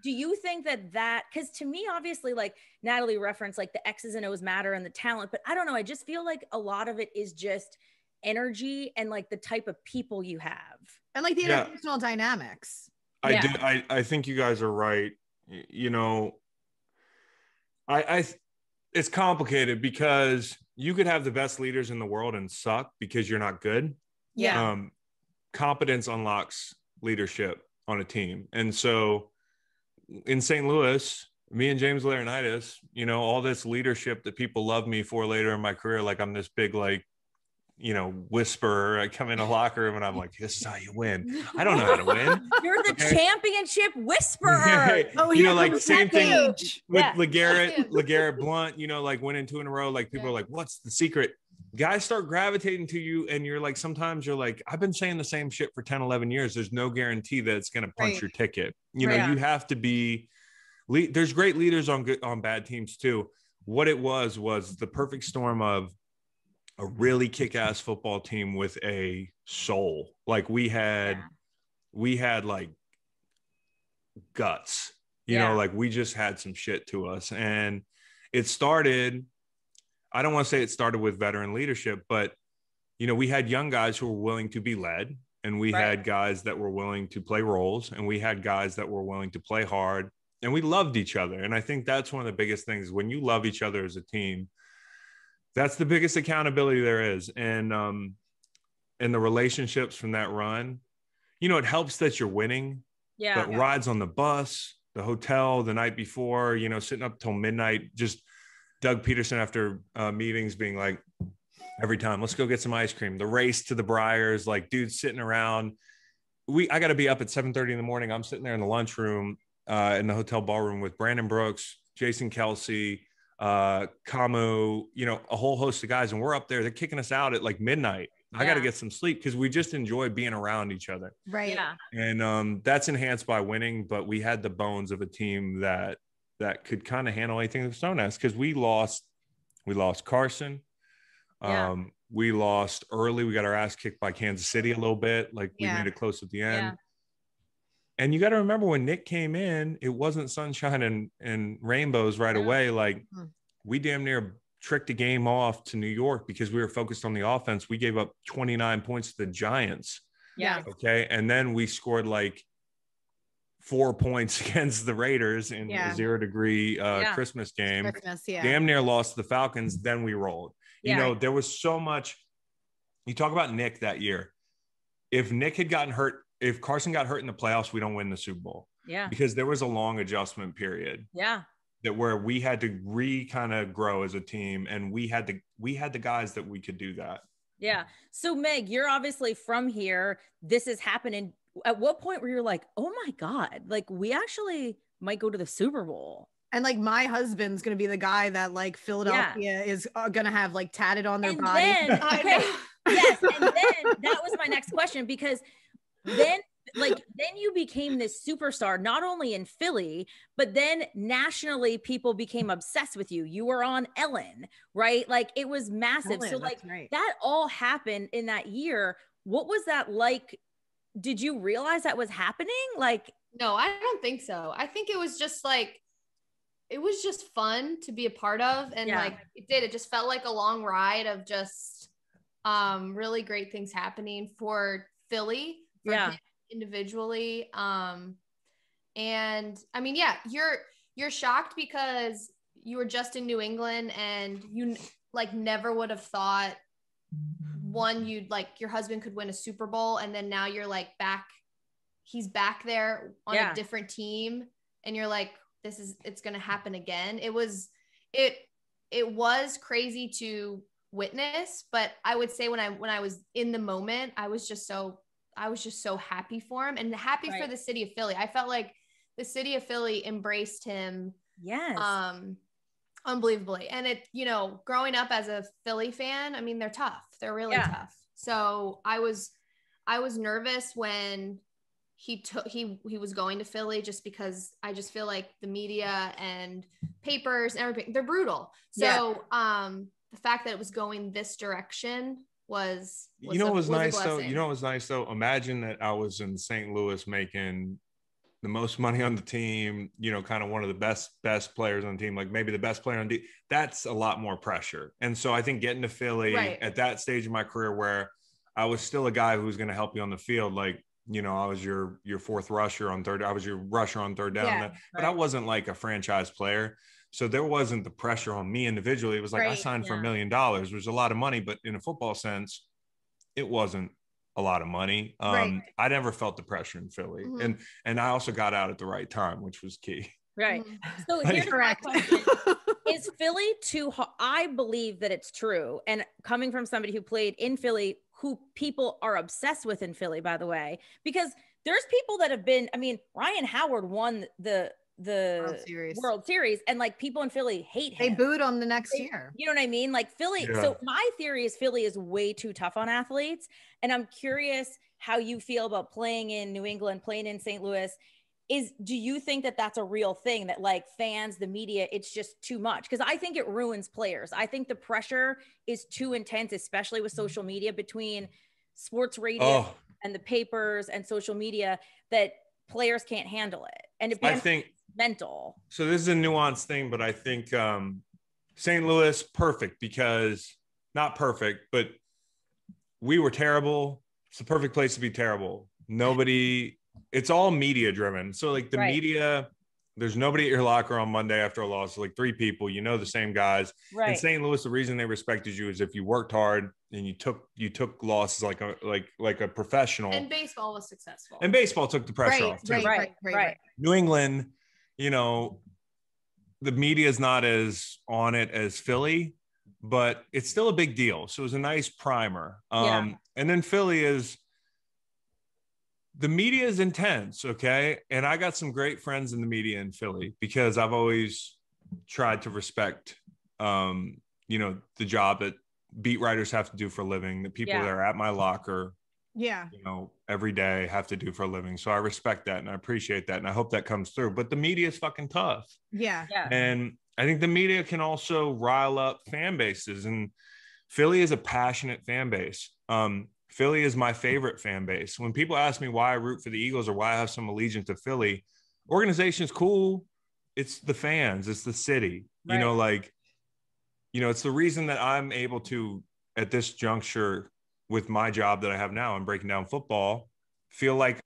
do you think that that because to me obviously like natalie referenced like the x's and o's matter and the talent but i don't know i just feel like a lot of it is just energy and like the type of people you have And like the Yeah. interpersonal dynamics. I Yeah. did. I, I think you guys are right. You know, I, I, it's complicated because you could have the best leaders in the world and suck because you're not good. Yeah. Um, competence unlocks leadership on a team. And so in St. Louis, me and James Laurinaitis, you know, all this leadership that people love me for later in my career, like I'm this big, like, you know, whisperer. I come in a locker room and I'm like, this is how you win. I don't know how to win. [laughs] you're the Okay. championship whisperer [laughs] Oh, you know, like same thing with Yeah. LeGarrette, LeGarrette Blount, you know, like winning two in a row. Like people Yeah. are like, what's the secret? Guys start gravitating to you, and you're like, sometimes you're like, I've been saying the same shit for 10, 11 years. There's no guarantee that it's going to punch Right. your ticket. You know, you have to be, le- there's great leaders on good, on bad teams too. What it was, was the perfect storm of a really kick-ass football team with a soul. Like we had, Yeah. we had like guts. You Yeah. know, like we just had some shit to us, and it started. I don't want to say it started with veteran leadership, but you know, we had young guys who were willing to be led, and we Right. had guys that were willing to play roles, and we had guys that were willing to play hard, and we loved each other. And I think that's one of the biggest things when you love each other as a team. That's the biggest accountability there is, and um, and the relationships from that run. You know, it helps that you're winning, Yeah. but rides on the bus, the hotel the night before, you know, sitting up till midnight, just Doug Pederson after uh, meetings being like, every time, let's go get some ice cream. The race to the Breyers, like dudes sitting around. We, I got to be up at 7:30 in the morning. I'm sitting there in the lunchroom, uh, in the hotel ballroom with Brandon Brooks, Jason Kelce, uh, Kamu, you know, a whole host of guys, and we're up there. They're kicking us out at like midnight. I got to get some sleep because we just enjoy being around each other Right. yeah. and um, that's enhanced by winning. But we had the bones of a team that that could kind of handle anything that's thrown at us because we lost, we lost Carson, Yeah. um, we lost early. We got our ass kicked by Kansas City a little bit. Like we Yeah. made it close at the end. Yeah. And you got to remember when Nick came in, it wasn't sunshine and, and rainbows right Yeah. away. Like Hmm. we damn near tricked the game off to New York because we were focused on the offense. We gave up 29 points to the Giants. Yeah. Okay. And then we scored like four points [laughs] against the Raiders in Yeah. a zero degree uh, Yeah. Christmas game. Christmas, yeah. Damn near lost to the Falcons. Then we rolled. You know, there was so much. You talk about Nick that year. If Nick had gotten hurt, if Carson got hurt in the playoffs, we don't win the Super Bowl Yeah. because there was a long adjustment period Yeah. that where we had to re kind of grow as a team and we had to we had the guys that we could do that. Yeah. So Meg, you're obviously from here. This is happening. At what point were you like, oh my God, like we actually might go to the Super Bowl? And like my husband's gonna be the guy that like Philadelphia is uh, gonna have like tatted on their And body. then- [laughs] Okay. Yes. And [laughs] then that was my next question because then like then you became this superstar not only in Philly but then nationally people became obsessed with you. You were on Ellen, right? Like it was massive. Ellen, so like right. that all happened in that year. What was that like? Did you realize that was happening? Like, No, I don't think so. I think it was just like it was just fun to be a part of and Yeah. like it did it just felt like a long ride of just um really great things happening for Philly for Yeah. individually um and I mean yeah, you're you're shocked because you were just in New England and you like never would have thought one you'd like your husband could win a Super Bowl and then now you're like back he's back there on Yeah. a different team and you're like this is it's going to happen again it was it it was crazy to witness but i would say when i when i was in the moment i was just so i was just so happy for him and happy for the city of philly i felt like the city of philly embraced him yes. um unbelievably and it you know growing up as a philly fan i mean they're tough they're really Yeah. tough so i was i was nervous when he took he he was going to philly just because i just feel like the media and papers and everything they're brutal so um the fact that it was going this direction was, was you know a- what was, a nice though? You know what was nice though? Imagine that I was in St. Louis making the most money on the team, you know, kind of one of the best, best players on the team, like maybe the best player on the that's a lot more pressure. And so I think getting to Philly Right. at that stage of my career where I was still a guy who was going to help you on the field, like, you know, I was your your fourth rusher on third, I was your rusher on third down, Yeah, but I wasn't like a franchise player. So there wasn't the pressure on me individually. It was like I Right, signed for a million dollars, which was a lot of money, but in a football sense, it wasn't a lot of money. Um, Right. I never felt the pressure in Philly, Mhm. and and I also got out at the right time, which was key. right. Mhm. So [laughs] here's Correct. [laughs] is Philly too hard? I believe that it's true. And coming from somebody who played in Philly, who people are obsessed with in Philly, by the way, because there's people that have been, I mean, Ryan Howard won the the World Series. World Series, and like people in Philly hate him. they him. booed on the next They- year. You know what I mean? Like Philly. Yeah. So my theory is Philly is way too tough on athletes. And I'm curious how you feel about playing in New England, playing in St. Louis. is do you think that that's a real thing that like fans the media it's just too much because i think it ruins players i think the pressure is too intense especially with social media between sports radio Oh, and the papers and social media that players can't handle it and it I think mental so. This is a nuanced thing, but I think um, St. Louis perfect because not perfect, but we were terrible. It's the perfect place to be terrible. Nobody. It's all media driven. So like the Right. media. There's nobody at your locker on Monday after a loss. Like three people, you know the same guys. In St. Louis, the reason they respected you is if you worked hard and you took you took losses like a like like a professional. And baseball was successful. And baseball took the pressure Right, off too. right, right right, right, right. New England, you know, the media is not as on it as Philly, but it's still a big deal. So it was a nice primer. Um, Yeah. And then Philly is the media is intense, okay? And I got some great friends in the media in Philly because I've always tried to respect, um, you know, the job that beat writers have to do for a living, the people Yeah. that are at my locker Yeah. you know every day have to do for a living. So i respect that and i appreciate that and i hope that comes through. But the media is fucking tough. Yeah. yeah. And i think the media can also rile up fan bases and philly is a passionate fan base. Um philly is my favorite fan base. When people ask me why i root for the eagles or why i have some allegiance to philly organization's cool. It's the fans. It's the city. You know like you know it's the reason that i'm able to at this juncture with my job that I have now and breaking down football, feel like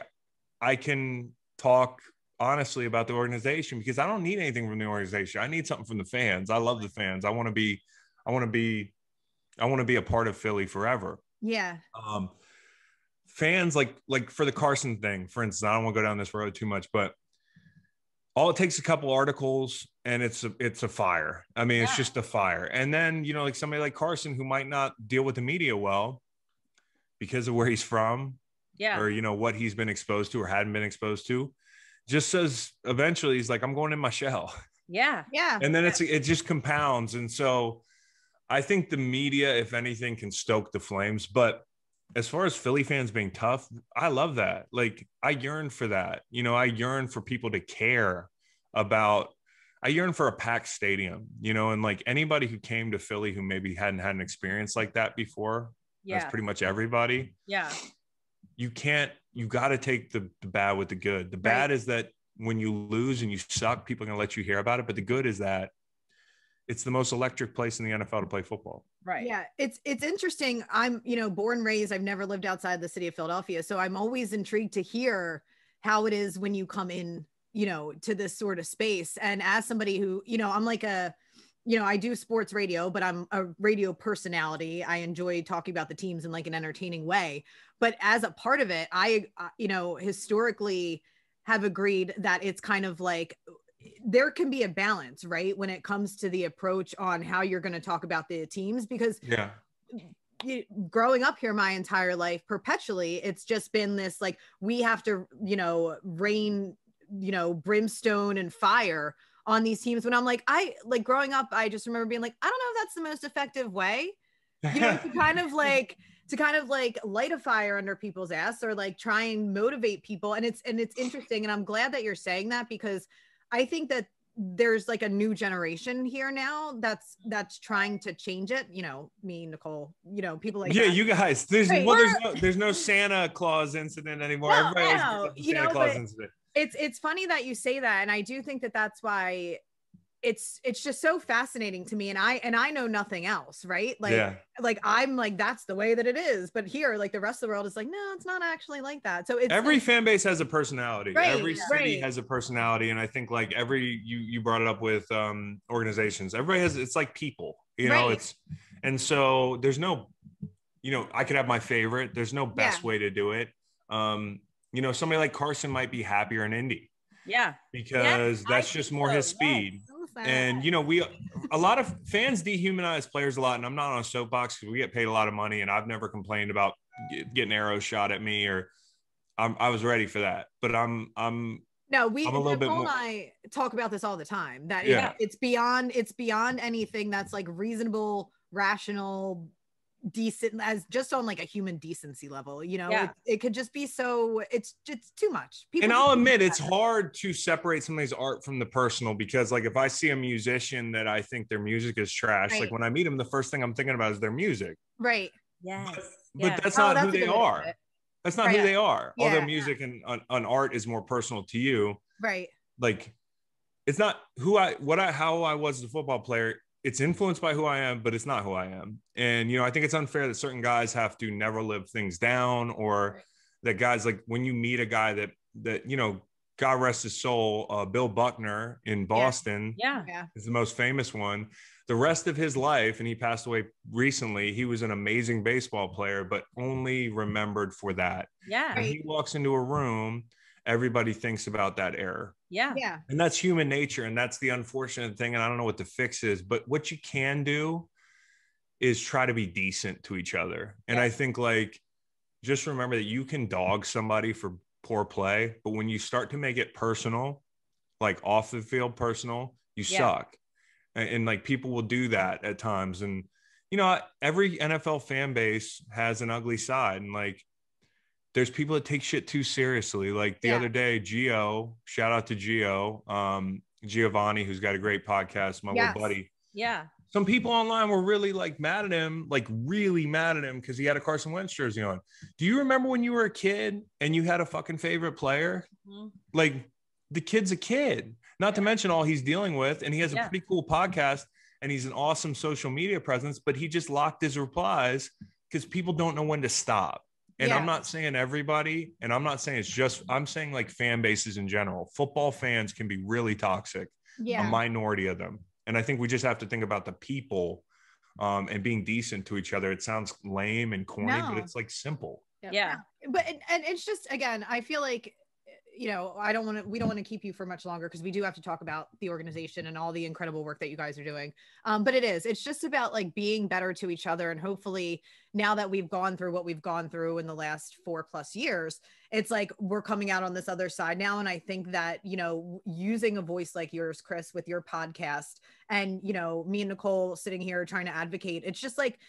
I can talk honestly about the organization because I don't need anything from the organization. I need something from the fans. I love the fans. I want to be, I want to be, I want to be a part of Philly forever. Yeah. Um, fans like like for the Carson thing, for instance, I don't want to go down this road too much, but all it takes a couple articles and it's a it's a fire. I mean, it's just a fire. And then you know, like somebody like Carson who might not deal with the media well because of where he's from yeah. or you know what he's been exposed to or hadn't been exposed to, just says eventually he's like, I'm going in my shell. [laughs] Yeah. Yeah. and then it's it just compounds. And so i think the media if anything can stoke the flames. But as far as philly fans being tough i love that. Like i yearn for that. You know i yearn for people to care about i yearn for a packed stadium you know and like anybody who came to philly who maybe hadn't had an experience like that before yeah that's pretty much everybody yeah you can't you got to take the, the bad with the good the bad is that when you lose and you suck people are going to let you hear about it but the good is that it's the most electric place in the nfl to play football right Yeah, it's it's interesting. I'm, you know, born raised. I've never lived outside the city of Philadelphia, so I'm always intrigued to hear how it is when you come in, you know, to this sort of space. And as somebody who, you know, I'm like a, you know, I do sports radio, but I'm a radio personality. I enjoy talking about the teams in like an entertaining way. But as a part of it, I, uh, you know, historically have agreed that it's kind of like there can be a balance, right? When it comes to the approach on how you're going to talk about the teams, because yeah you, growing up here my entire life perpetually it's just been this like we have to you know rain you know brimstone and fire on these teams when i'm like i like growing up i just remember being like i don't know if that's the most effective way you know to kind of [laughs] like to kind of like light a fire under people's ass or like try and motivate people and it's and it's interesting and i'm glad that you're saying that because i think that there's like a new generation here now that's that's trying to change it you know me nicole you know people like yeah that. you guys there's Right. well there's no there's no santa claus incident anymore No, everybody no, brings up the you santa know, claus but- incident it's it's funny that you say that and i do think that that's why it's it's just so fascinating to me and i and i know nothing else right like yeah like i'm like that's the way that it is but here like the rest of the world is like no it's not actually like that so it's every fan base has a personality Right, every city right. has a personality and i think like every you you brought it up with um organizations everybody has it's like people you know Right. it's and so there's no you know i could have my favorite there's no best Yeah. way to do it um you know somebody like carson might be happier in indy yeah. Because I that's just more so, his speed. So and you know we a lot of fans dehumanize players a lot and i'm not on a soapbox because we get paid a lot of money and i've never complained about getting arrows shot at me or I'm, i was ready for that. But i'm i'm no we I'm a little bit Nicole more- and i talk about this all the time that Yeah. it- it's beyond it's beyond anything that's like reasonable rational decent as just on like a human decency level you know Yeah. it, it could just be so it's it's too much people and I'll admit it's hard to separate somebody's art from the personal because like if I see a musician that I think their music is trash, Right. like when I meet them, the first thing I'm thinking about is their music. right Yes. But Yeah. that's Oh, not that's who they good way to are. That's not Right. who they are. Yeah. Although music and on, on art is more personal to you, right like it's not who I what I how I was as a football player. It's influenced by who I am, but it's not who I am. And you know, I think it's unfair that certain guys have to never live things down, or that guys like when you meet a guy that that you know, God rest his soul, uh, Bill Buckner in Boston Yeah. yeah is the most famous one. The rest of his life, and he passed away recently. He was an amazing baseball player, but only remembered for that. Yeah. When he walks into a room, everybody thinks about that error. Yeah. yeah. And that's human nature and that's the unfortunate thing and i don't know what the fix is but what you can do is try to be decent to each other. And i think like just remember that you can dog somebody for poor play but when you start to make it personal like off the field personal you Yeah. suck. And, and like people will do that at times and you know every nfl fan base has an ugly side and like there's people that take shit too seriously. Like the Yeah. other day, Geo, shout out to Geo, um, Giovanni, who's got a great podcast, my Yes. little buddy. Yeah. Some people online were really like mad at him, like really mad at him because he had a Carson Wentz jersey on. Do you remember when you were a kid and you had a fucking favorite player? Mhm. Like the kid's a kid, not to mention all he's dealing with. And he has a pretty cool podcast and he's an awesome social media presence, but he just locked his replies because people don't know when to stop. And Yeah. I'm not saying everybody, and I'm not saying it's just, I'm saying like fan bases in general. Football fans can be really toxic, yeah. a minority of them. And I think we just have to think about the people um, and being decent to each other. It sounds lame and corny, No. but it's like simple. Yeah. but and, and it's just again i feel like you know i don't want to we don't want to keep you for much longer because we do have to talk about the organization and all the incredible work that you guys are doing. Um but it is it's just about like being better to each other and hopefully now that we've gone through what we've gone through in the last four plus years it's like we're coming out on this other side now and i think that you know using a voice like yours chris with your podcast and you know me and nicole sitting here trying to advocate it's just like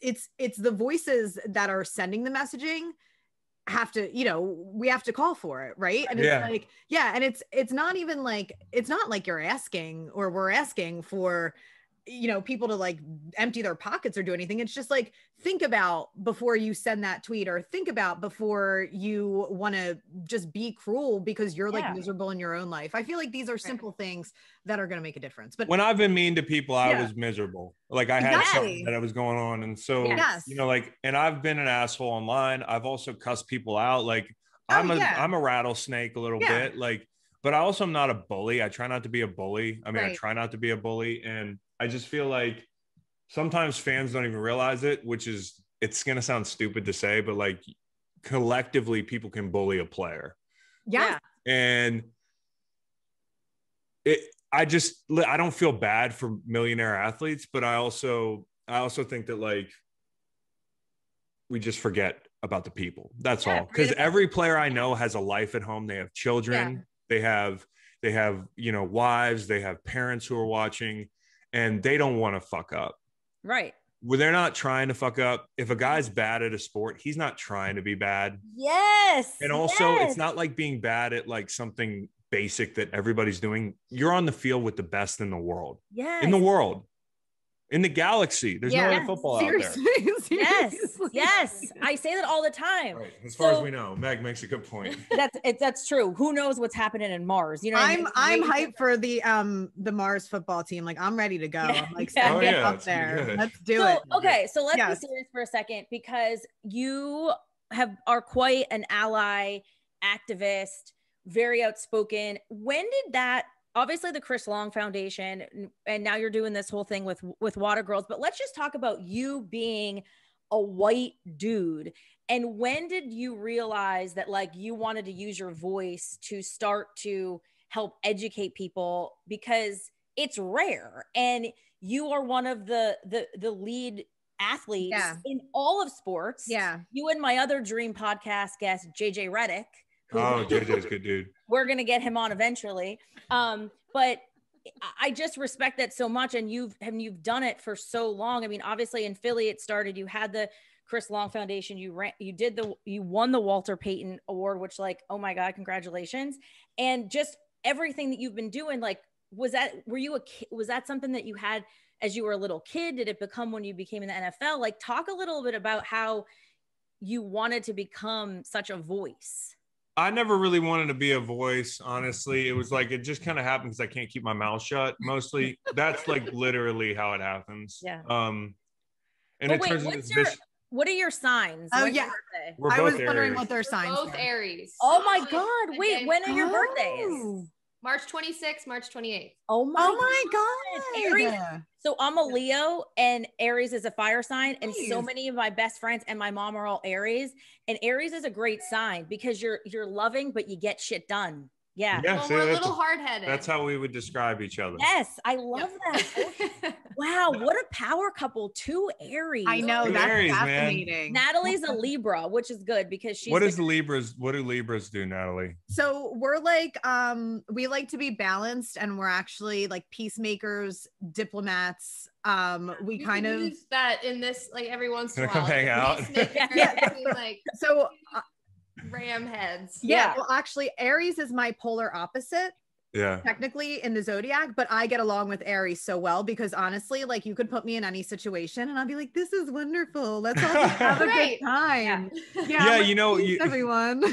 it's it's the voices that are sending the messaging have to you know we have to call for it right and it's Yeah. like yeah and it's it's not even like it's not like you're asking or we're asking for you know people to like empty their pockets or do anything it's just like think about before you send that tweet or think about before you want to just be cruel because you're like miserable in your own life i feel like these are simple things that are going to make a difference but When I've been mean to people, I Yeah. was miserable. Like I had Exactly. something that I was going on. And so, Yes. you know, like, and I've been an asshole online. I've also cussed people out. Like Oh, I'm a yeah. am a rattlesnake a little Yeah. bit. Like, but I also am not a bully. I try not to be a bully. I mean, I try not to be a bully. And I just feel like sometimes fans don't even realize it, which is it's gonna sound stupid to say, but like collectively people can bully a player. Yeah, and it i just i don't feel bad for millionaire athletes but i also i also think that like we just forget about the people. That's Yeah, all. because every player i know has a life at home. They have children. They have they have you know wives. They have parents who are watching and they don't want to fuck up Right. well they're not trying to fuck up if a guy's bad at a sport he's not trying to be bad Yes. and also, yes. it's not like being bad at like something basic that everybody's doing. You're on the field with the best in the world, yes. in the world, in the galaxy. There's no Yeah. other football seriously, [laughs] Yes. seriously. Yes. I say that all the time. Right. As far So- as we know, Meg makes a good point. [laughs] That's it, that's true. Who knows what's happening in Mars? You know, what I I'm mean? I'm Maybe- hyped for the um the Mars football team. Like I'm ready to go. I'm like Yeah. send Oh, it yeah, up it's gonna be there. good. Let's do so, it. Okay, so let's Yes. be serious for a second because you have are quite an ally, activist, very outspoken. When did that? Obviously, the Chris Long Foundation, and now you're doing this whole thing with with Water Girls. But let's just talk about you being a white dude. And when did you realize that like you wanted to use your voice to start to help educate people because it's rare and you are one of the the the lead athletes Yeah. in all of sports. Yeah. You and my other dream podcast guest, JJ Redick, Oh, [laughs] JJ's good dude. we're gonna get him on eventually. Um, but I just respect that so much. And you've and you've done it for so long. I mean, obviously in Philly it started. You had the Chris Long Foundation. You ran, you did the, you won the Walter Payton Award, which like, oh my God, congratulations! And just everything that you've been doing, like, was that were you a was that something that you had as you were a little kid? Did it become when you became in the NFL? Like, talk a little bit about how you wanted to become such a voice. I never really wanted to be a voice, honestly. It was like it just kind of happened because I can't keep my mouth shut. Mostly, that's like [laughs] literally how it happens. Yeah. Um, and But it wait, turns what's into your, this. what are your signs? Oh, When's yeah. We're I both was wondering what their signs Both were. Aries. Oh my God! Wait, when are your before. birthdays? March 26th, March 28th. Oh my! oh my god. Aries- So I'm a Leo, and Aries is a fire sign, and so many of my best friends and my mom are all Aries. And Aries is a great sign because you're you're loving, but you get shit done. Yeah. Yeah, well, see, we're a that's, little hard headed. that's how we would describe each other. Yes, I love [laughs] that. Wow, what a power couple! Two Aries. I know Two that's Aries, man. fascinating. Natalie's a Libra, which is good because she's what the- does Libras? What do Libras do, Natalie? So we're like, um, we like to be balanced, and we're actually like peacemakers, diplomats. Um, we You kind of use that in this like every once in a while. come hang like, out. [laughs] Yeah. like so uh, ram heads. yeah, Yeah. Well, actually, Aries is my polar opposite. Yeah. technically in the zodiac, but I get along with Aries so well because honestly, like you could put me in any situation and I'll be like, this is wonderful. Let's all [laughs] have a Right. good time. Yeah, [laughs] Yeah, I'm like, you know, you- everyone.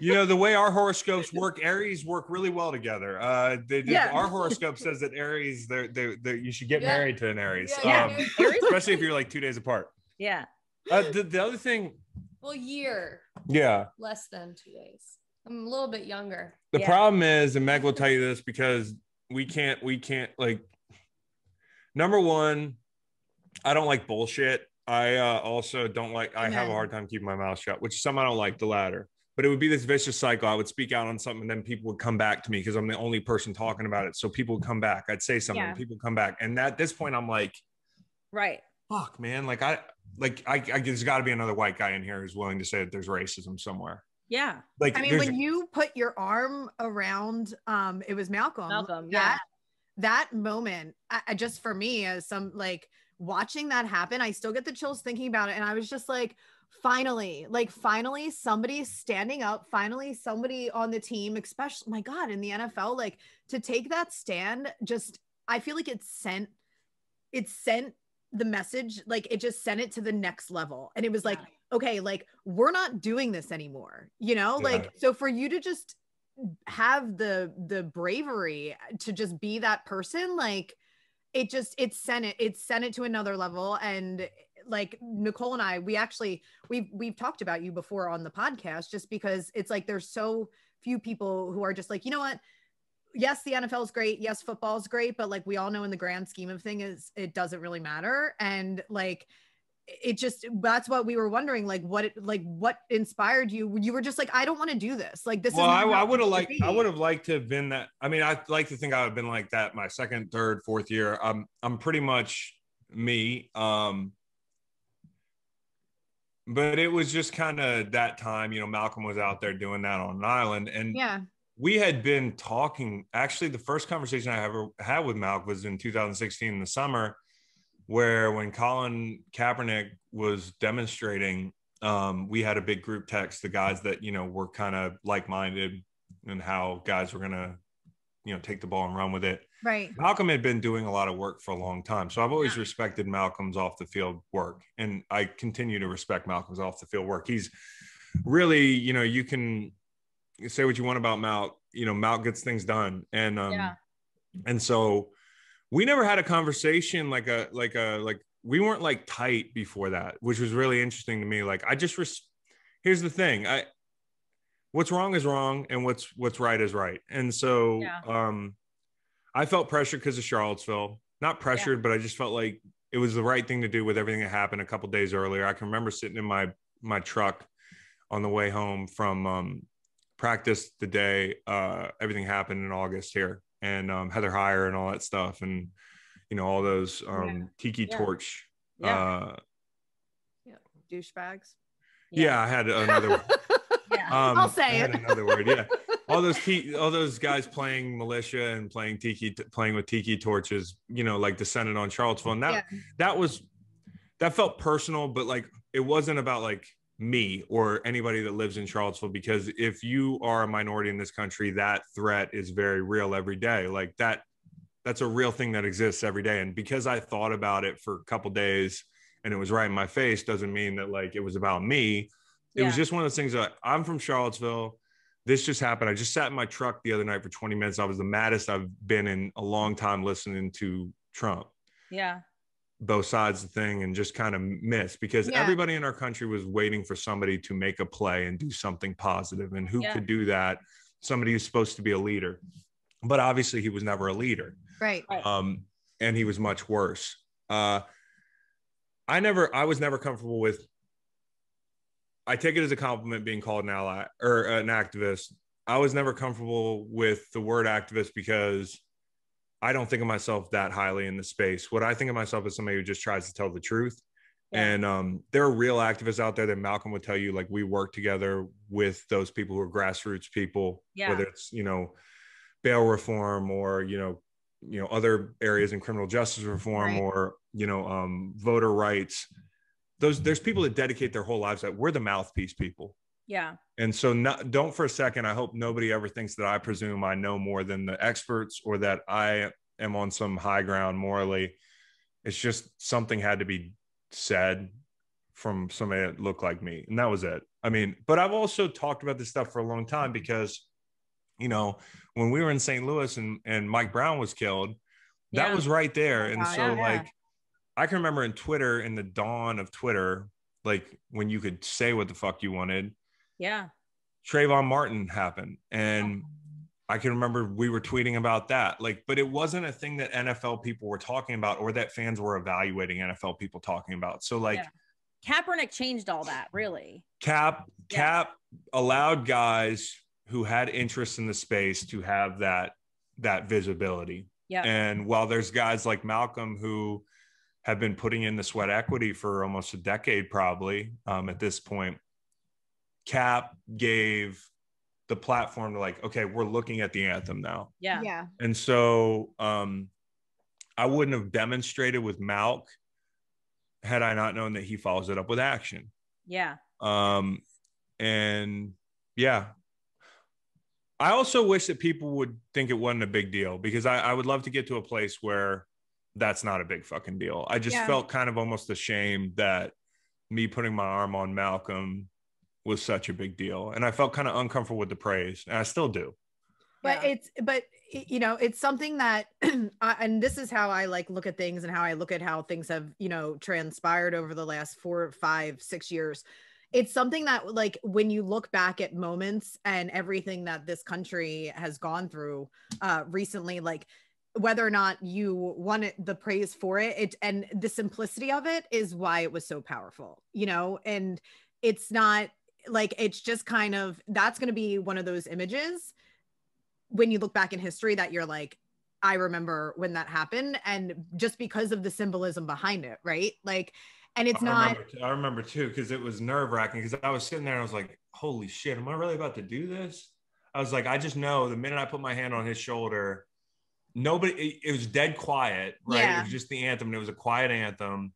You know, the way our [laughs] horoscopes work, Aries work really well together. Uh, they, they- Yeah. Our horoscope says that Aries, they're, they're, they're, you should get Yeah. married to an Aries, Yeah, um, yeah. Especially if you're like two days apart. Yeah. Uh, the, the other thing, Well, year yeah, less than two days. I'm a little bit younger. the Yeah. problem is, and Meg will tell you this because we can't, we can't like. Number one, I don't like bullshit. I uh, also don't like. I have a hard time keeping my mouth shut, which some I don't like. The latter, but it would be this vicious cycle. I would speak out on something, and then people would come back to me because I'm the only person talking about it. So people would come back. I'd say something, Yeah. people come back, and at this point, I'm like, Right. Fuck, man. Like I, like I, I there's got to be another white guy in here who's willing to say that there's racism somewhere. Yeah. Like, I mean, when you put your arm around, um, it was Malcolm. Malcolm, That, that moment, I, I just for me as some like watching that happen, I still get the chills thinking about it, and I was just like, finally, like finally, somebody standing up. Finally, somebody on the team, especially my God, in the NFL, like to take that stand. Just, I feel like it sent, it sent the message, like it just sent it to the next level, and it was like okay like we're not doing this anymore you know? Yeah. like so for you to just have the the bravery to just be that person like it just it sent it it sent it to another level. And like nicole and i we actually we've we've talked about you before on the podcast just because it's like there's so few people who are just like you know what yes the nfl is great yes football is great but like we all know in the grand scheme of things it doesn't really matter and like it just that's what we were wondering like what it, like what inspired you you were just like i don't want to do this like this well, is I, I would have liked, I would have liked to have been that. I mean, I'd like to think I would have been like that my second, third, fourth year. I'm, I'm pretty much me. Um, but it was just kind of that time, you know, Malcolm was out there doing that on an island, and yeah we had been talking. Actually, the first conversation I ever had with Malcolm was in 2016 in the summer, where when Colin Kaepernick was demonstrating, um, we had a big group text, the guys that, you know, were kind of like minded and how guys were going to, you know, take the ball and run with it. right Malcolm had been doing a lot of work for a long time. So I've always respected Malcolm's off the field work. And I continue to respect Malcolm's off the field work. He's really, you know, you can say what you want about Mount, you know, Mount gets things done. And um Yeah. and so we never had a conversation like a like a like we weren't like tight before that, which was really interesting to me. Like I just res- here's the thing. I what's wrong is wrong and what's what's right is right. And so Yeah. um I felt pressured because of Charlottesville. Not pressured, but I just felt like it was the right thing to do with everything that happened a couple days earlier. I can remember sitting in my my truck on the way home from um, practice the day uh, everything happened in August here, and um, Heather Heyer and all that stuff, and you know all those um, Tiki Yeah. Torch. Yeah. Uh, douchebags yeah. I had another. [laughs] Yeah. Um, I'll say I had it. Another word, yeah. all those [laughs] t- all those guys playing militia and playing tiki playing with tiki torches you know like descended on charlottesville and that Yeah. that was that felt personal but like it wasn't about like me or anybody that lives in charlottesville because if you are a minority in this country that threat is very real every day. Like that that's a real thing that exists every day. And because i thought about it for a couple days and it was right in my face doesn't mean that like it was about me. It was just one of those things that i'm from charlottesville. This just happened. I just sat in my truck the other night for 20 minutes. I was the maddest i've been in a long time listening to trump. Yeah. Both sides of the thing and just kind of missed because Yeah. everybody in our country was waiting for somebody to make a play and do something positive and who Yeah. could do that somebody who's supposed to be a leader but obviously he was never a leader Right. Right. um, and he was much worse. Uh, I never, I was never comfortable with. I take it as a compliment being called an ally or an activist. I was never comfortable with the word activist because I don't think of myself that highly in the space. What I think of myself is somebody who just tries to tell the truth. Yeah. And um, there are real activists out there that Malcolm would tell you, like we work together with those people who are grassroots people, Yeah. whether it's you know bail reform or you know you know other areas in criminal justice reform Right. or you know um, voter rights. Those there's people that dedicate their whole lives that we're the mouthpiece people. Yeah. And so, not, don't for a second. I hope nobody ever thinks that I presume I know more than the experts or that I am on some high ground morally. It's just something had to be said from somebody that looked like me, and that was it. I mean, but I've also talked about this stuff for a long time mm-hmm. because, you know, when we were in St. Louis and and Mike Brown was killed, that Yeah. was right there, oh and Yeah, so oh, yeah. like, I can remember in Twitter in the dawn of Twitter, like when you could say what the fuck you wanted. Yeah. Trayvon Martin happened. And I can remember we were tweeting about that. Like, but it wasn't a thing that NFL people were talking about or that fans were evaluating NFL people talking about. So, like, Yeah. Kaepernick changed all that, really. Kap, Yeah. Kap allowed guys who had interest in the space to have that that visibility. Yeah. And while there's guys like Malcolm who have been putting in the sweat equity for almost a decade, probably um, at this point, Kap gave the platform to like, okay, we're looking at the anthem now. Yeah. Yeah. And so um, I wouldn't have demonstrated with Malk had I not known that he follows it up with action. Yeah. Um, and yeah, I also wish that people would think it wasn't a big deal because I, I would love to get to a place where that's not a big fucking deal. I just Yeah. felt kind of almost ashamed that me putting my arm on Malcolm was such a big deal. And I felt kind of uncomfortable with the praise. And I still do. but Yeah. it's but you know it's something that [clears throat] I- and this is how i like look at things and how i look at how things have you know transpired over the last four five six years it's something that like when you look back at moments and everything that this country has gone through uh recently like whether or not you wanted the praise for it it and the simplicity of it is why it was so powerful you know and it's not like it's just kind of that's going to be one of those images when you look back in history that you're like i remember when that happened and just because of the symbolism behind it right like and it's I not Remember, I remember too because it was nerve wracking because I was sitting there and I was like, "Holy shit, am I really about to do this?" I was like, "I just know the minute I put my hand on his shoulder, nobody. It, it was dead quiet, right? Yeah. It was just the anthem, and it was a quiet anthem.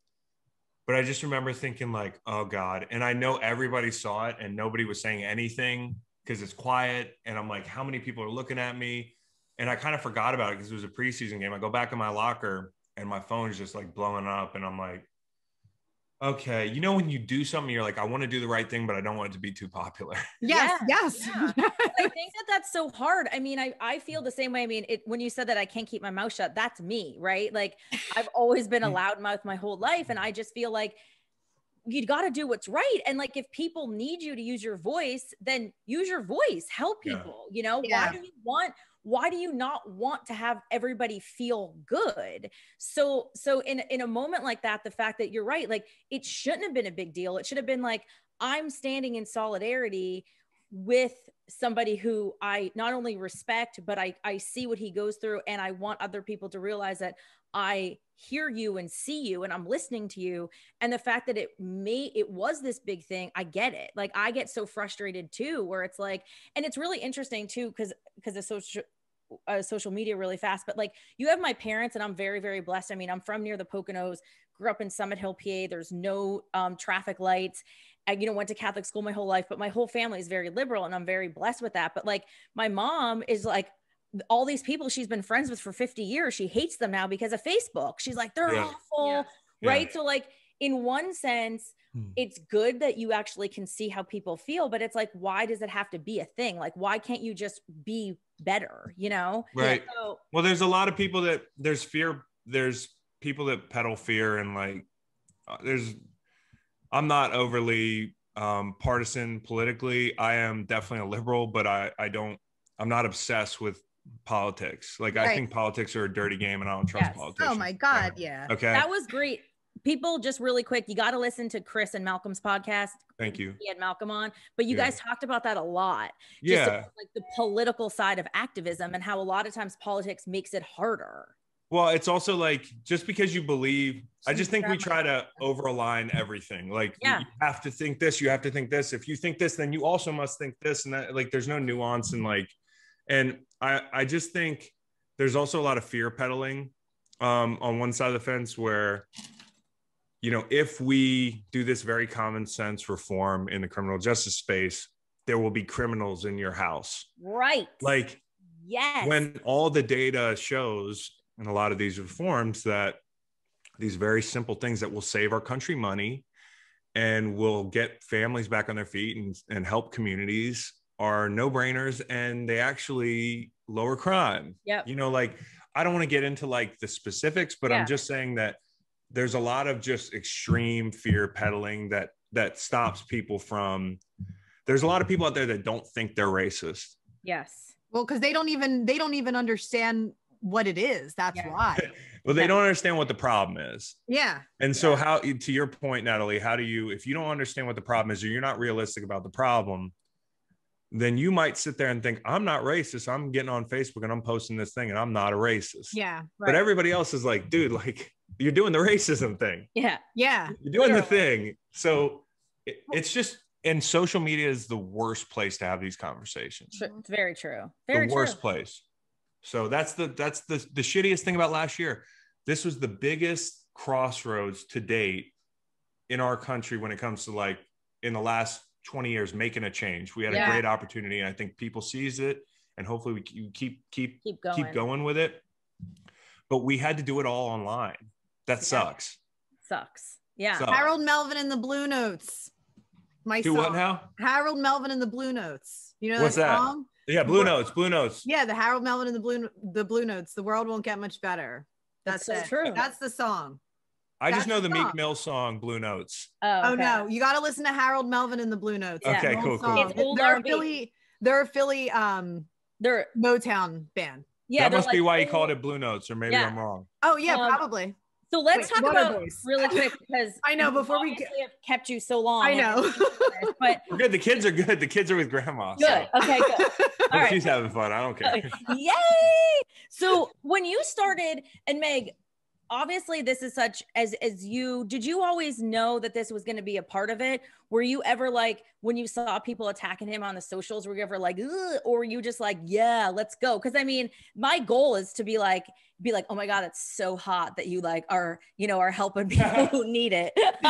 But I just remember thinking like, "Oh God!" And I know everybody saw it, and nobody was saying anything because it's quiet. And I'm like, "How many people are looking at me?" And I kind of forgot about it because it was a preseason game. I go back in my locker, and my phone's just like blowing up, and I'm like okay, you know when you do something, you're like, I want to do the right thing, but I don't want it to be too popular. [laughs] yes Yeah, yes yeah. [laughs] I think that that's so hard. I mean, I, I feel the same way. I mean, it, when you said that I can't keep my mouth shut, that's me, right? Like [laughs] I've always been a mm. loud mouth my whole life. And I just feel like you got to do what's right. And like, if people need you to use your voice, then use your voice, help Yeah. people, you know, Yeah. why do you want, why do you not want to have everybody feel good? So, so in, in a moment like that, the fact that you're right, like it shouldn't have been a big deal. It should have been like, I'm standing in solidarity with somebody who I not only respect, but I, I see what he goes through. And I want other people to realize that I hear you and see you and I'm listening to you and the fact that it may it was this big thing I get it like I get so frustrated too where it's like and it's really interesting too cuz because of social uh, social media really fast but like you have my parents and I'm very very blessed I mean I'm from near the Poconos grew up in Summit Hill PA there's no um, traffic lights I, you know, went to Catholic school my whole life, but my whole family is very liberal and I'm very blessed with that. But like my mom is like all these people she's been friends with for 50 years, she hates them now because of Facebook. She's like, they're yeah. awful. Yeah. Right. Yeah. So, like, in one sense, hmm. it's good that you actually can see how people feel, but it's like, why does it have to be a thing? Like, why can't you just be better? You know? Right. So, well, there's a lot of people that there's fear, there's people that peddle fear and like, uh, there's, I'm not overly um, partisan politically. I am definitely a liberal, but I, I don't, I'm not obsessed with politics. Like right. I think politics are a dirty game, and I don't trust yes. politics. Oh my god, yeah. Okay, that was great. People, just really quick, you got to listen to Chris and Malcolm's podcast. Thank you. He had Malcolm on, but you yeah. guys talked about that a lot. yeah, about, like the political side of activism and how a lot of times politics makes it harder. Well, it's also like just because you believe, I just think we try to overalign everything. Like yeah. you have to think this, you have to think this. If you think this, then you also must think this, and that. Like there's no nuance and like and I, I just think there's also a lot of fear peddling um, on one side of the fence where, you know, if we do this very common sense reform in the criminal justice space, there will be criminals in your house. Right. Like, yes. When all the data shows in a lot of these reforms that these very simple things that will save our country money and will get families back on their feet and, and help communities are no brainers and they actually lower crime. Yeah. You know, like I don't want to get into like the specifics, but yeah. I'm just saying that there's a lot of just extreme fear peddling that that stops people from there's a lot of people out there that don't think they're racist. Yes. Well, because they don't even they don't even understand what it is. That's yeah. why. [laughs] well, they yeah. don't understand what the problem is. Yeah. And so how to your point, Natalie, how do you if you don't understand what the problem is or you're not realistic about the problem, then you might sit there and think, I'm not racist. I'm getting on Facebook and I'm posting this thing and I'm not a racist. Yeah. Right. But everybody else is like, dude, like you're doing the [laughs] racism thing. Yeah. Yeah. You're doing the thing. So it, it's just, and social media is the worst place to have these conversations. It's very true. Very the worst place. So that's the that's the the shittiest thing about last year. This was the biggest crossroads to date in our country when it comes to like in the last 20 years making a change. We had yeah. a great opportunity, and I think people seized it, and hopefully we keep keep keep going, keep going with it. But we had to do it all online. That yeah. sucks. Sucks. Yeah. Sucks. Harold Melvin and the Blue Notes. My do song. what now? Harold Melvin and the Blue Notes. You know what's that? Song? Yeah, Blue Notes. Blue Notes. Yeah, the Harold Melvin and the Blue the Blue Notes. The world won't get much better. That's, That's so true. That's the song. I just know the Meek Mill song "Blue Notes." Oh, oh okay. oh no, you got to listen to Harold Melvin and the Blue Notes. Okay, yeah, cool, cool. It's old they're a Philly. They're a Philly. Um, they're Motown band. Yeah, that must like, be why he called it Blue Notes, or maybe yeah. I'm wrong. Oh yeah, um, probably. So let's Wait, talk about boys. really quick [laughs] because I know before we get... have kept you so long. I know, but [laughs] we're good. The kids are good. The kids are with grandma. Good. So. Okay. Good. [laughs] All right. She's having fun. I don't care. Yay! So when you started, and Meg, obviously this is such as as you did you always know that this was going to be a part of it were you ever like when you saw people attacking him on the socials were you ever like or were you just like yeah let's go because i mean my goal is to be like be like oh my god it's so hot that you like are you know are helping [laughs] people who need it [laughs]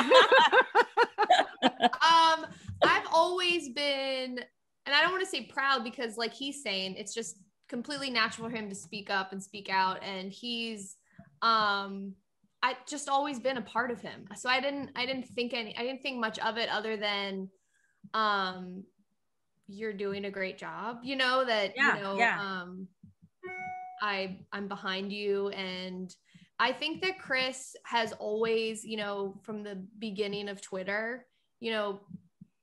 um i've always been and i don't want to say proud because like he's saying it's just completely natural for him to speak up and speak out and he's um I just always been a part of him. So I didn't I didn't think any I didn't think much of it other than um you're doing a great job. You know that yeah, you know yeah. um I I'm behind you and I think that Chris has always, you know, from the beginning of Twitter, you know,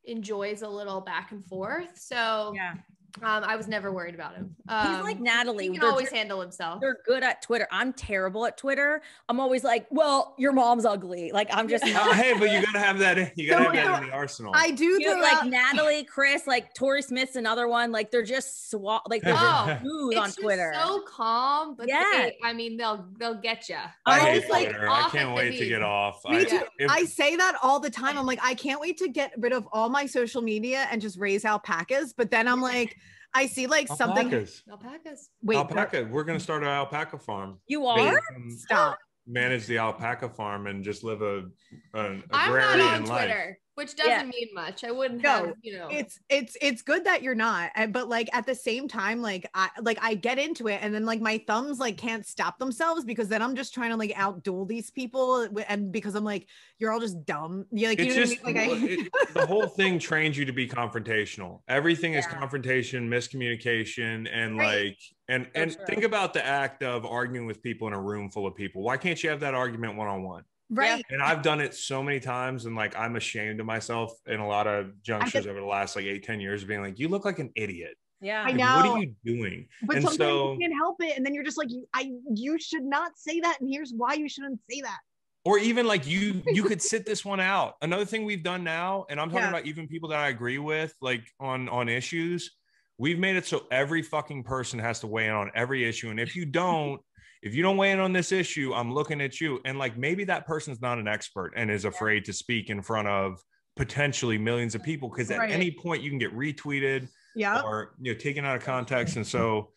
enjoys a little back and forth. So yeah. Um, I was never worried about him. He's Um, like Natalie. He can They're always just- handle himself. They're good at Twitter. I'm terrible at Twitter. I'm always like, well, your mom's ugly. Like I'm just Uh, hey, but you gotta have that. You gotta So- have that in the arsenal. I do Cute, throw like Natalie, Chris, like Torrey Smith's another one. Like they're just swap. Like they're Oh, smooth It's on just Twitter. so calm, but Yeah. they, I mean, they'll they'll get you. I I hate like Twitter. I can't wait to get off. Me I, too. if- I say that all the time. I'm like, I can't wait to get rid of all my social media and just raise alpacas. But then I'm like, I see like something. alpacas. Alpacas. Wait, alpaca. We're gonna start an alpaca farm. you Maybe are? we stop. Manage the alpaca farm and just live a an I'm agrarian not on life. Twitter, which doesn't Yeah. mean much. I wouldn't No, have, you know. It's it's it's good that you're not, eh, but like at the same time, like I like I get into it, and then like my thumbs like can't stop themselves because then I'm just trying to like outduel these people, and because I'm like you're all just dumb. You like you It's know just what I mean? Like I, it- the whole [laughs] thing trains you to be confrontational. Everything is confrontation, miscommunication, and Right. like and So and true. think about the act of arguing with people in a room full of people. Why can't you have that argument one on one? right. And I've done it so many times, and like I'm ashamed of myself in a lot of junctures over the last like eight, ten years, being like, "You look like an idiot. Yeah. I know. What are you doing?" But and sometimes so- you can't help it, and then you're just like, I you should not say that, and here's why you shouldn't say that. or even like you you could [laughs] sit this one out another thing we've done now and i'm talking Yeah. about even people that i agree with like on on issues we've made it so every fucking person has to weigh in on every issue and if you [laughs] don't if you don't weigh in on this issue i'm looking at you and like maybe that person's not an expert and is afraid to speak in front of potentially millions of people because at Right. any point you can get retweeted Yeah. or you know taken out of context and so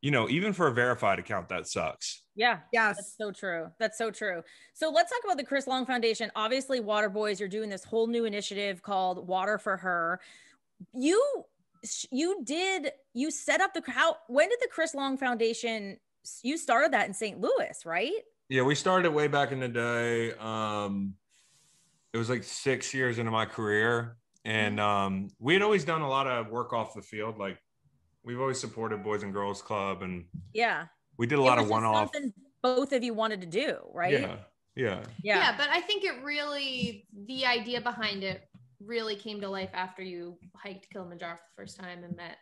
you know even for a verified account that sucks Yeah. Yes. That's so true. That's so true. So let's talk about the Chris Long Foundation. Obviously, Water Boys, you're doing this whole new initiative called Water for Her. You you did you set up the how when did the Chris Long Foundation you started that in St. Louis, right? Yeah, we started way back in the day. Um, it was like six years into my career, and um, we had always done a lot of work off the field. Like we've always supported Boys and Girls Club, and Yeah. we did a It lot of one-off. something both of you wanted to do, right? Yeah, yeah, yeah. Yeah. but I think it really the idea behind it really came to life after you hiked Kilimanjaro for the first time and met.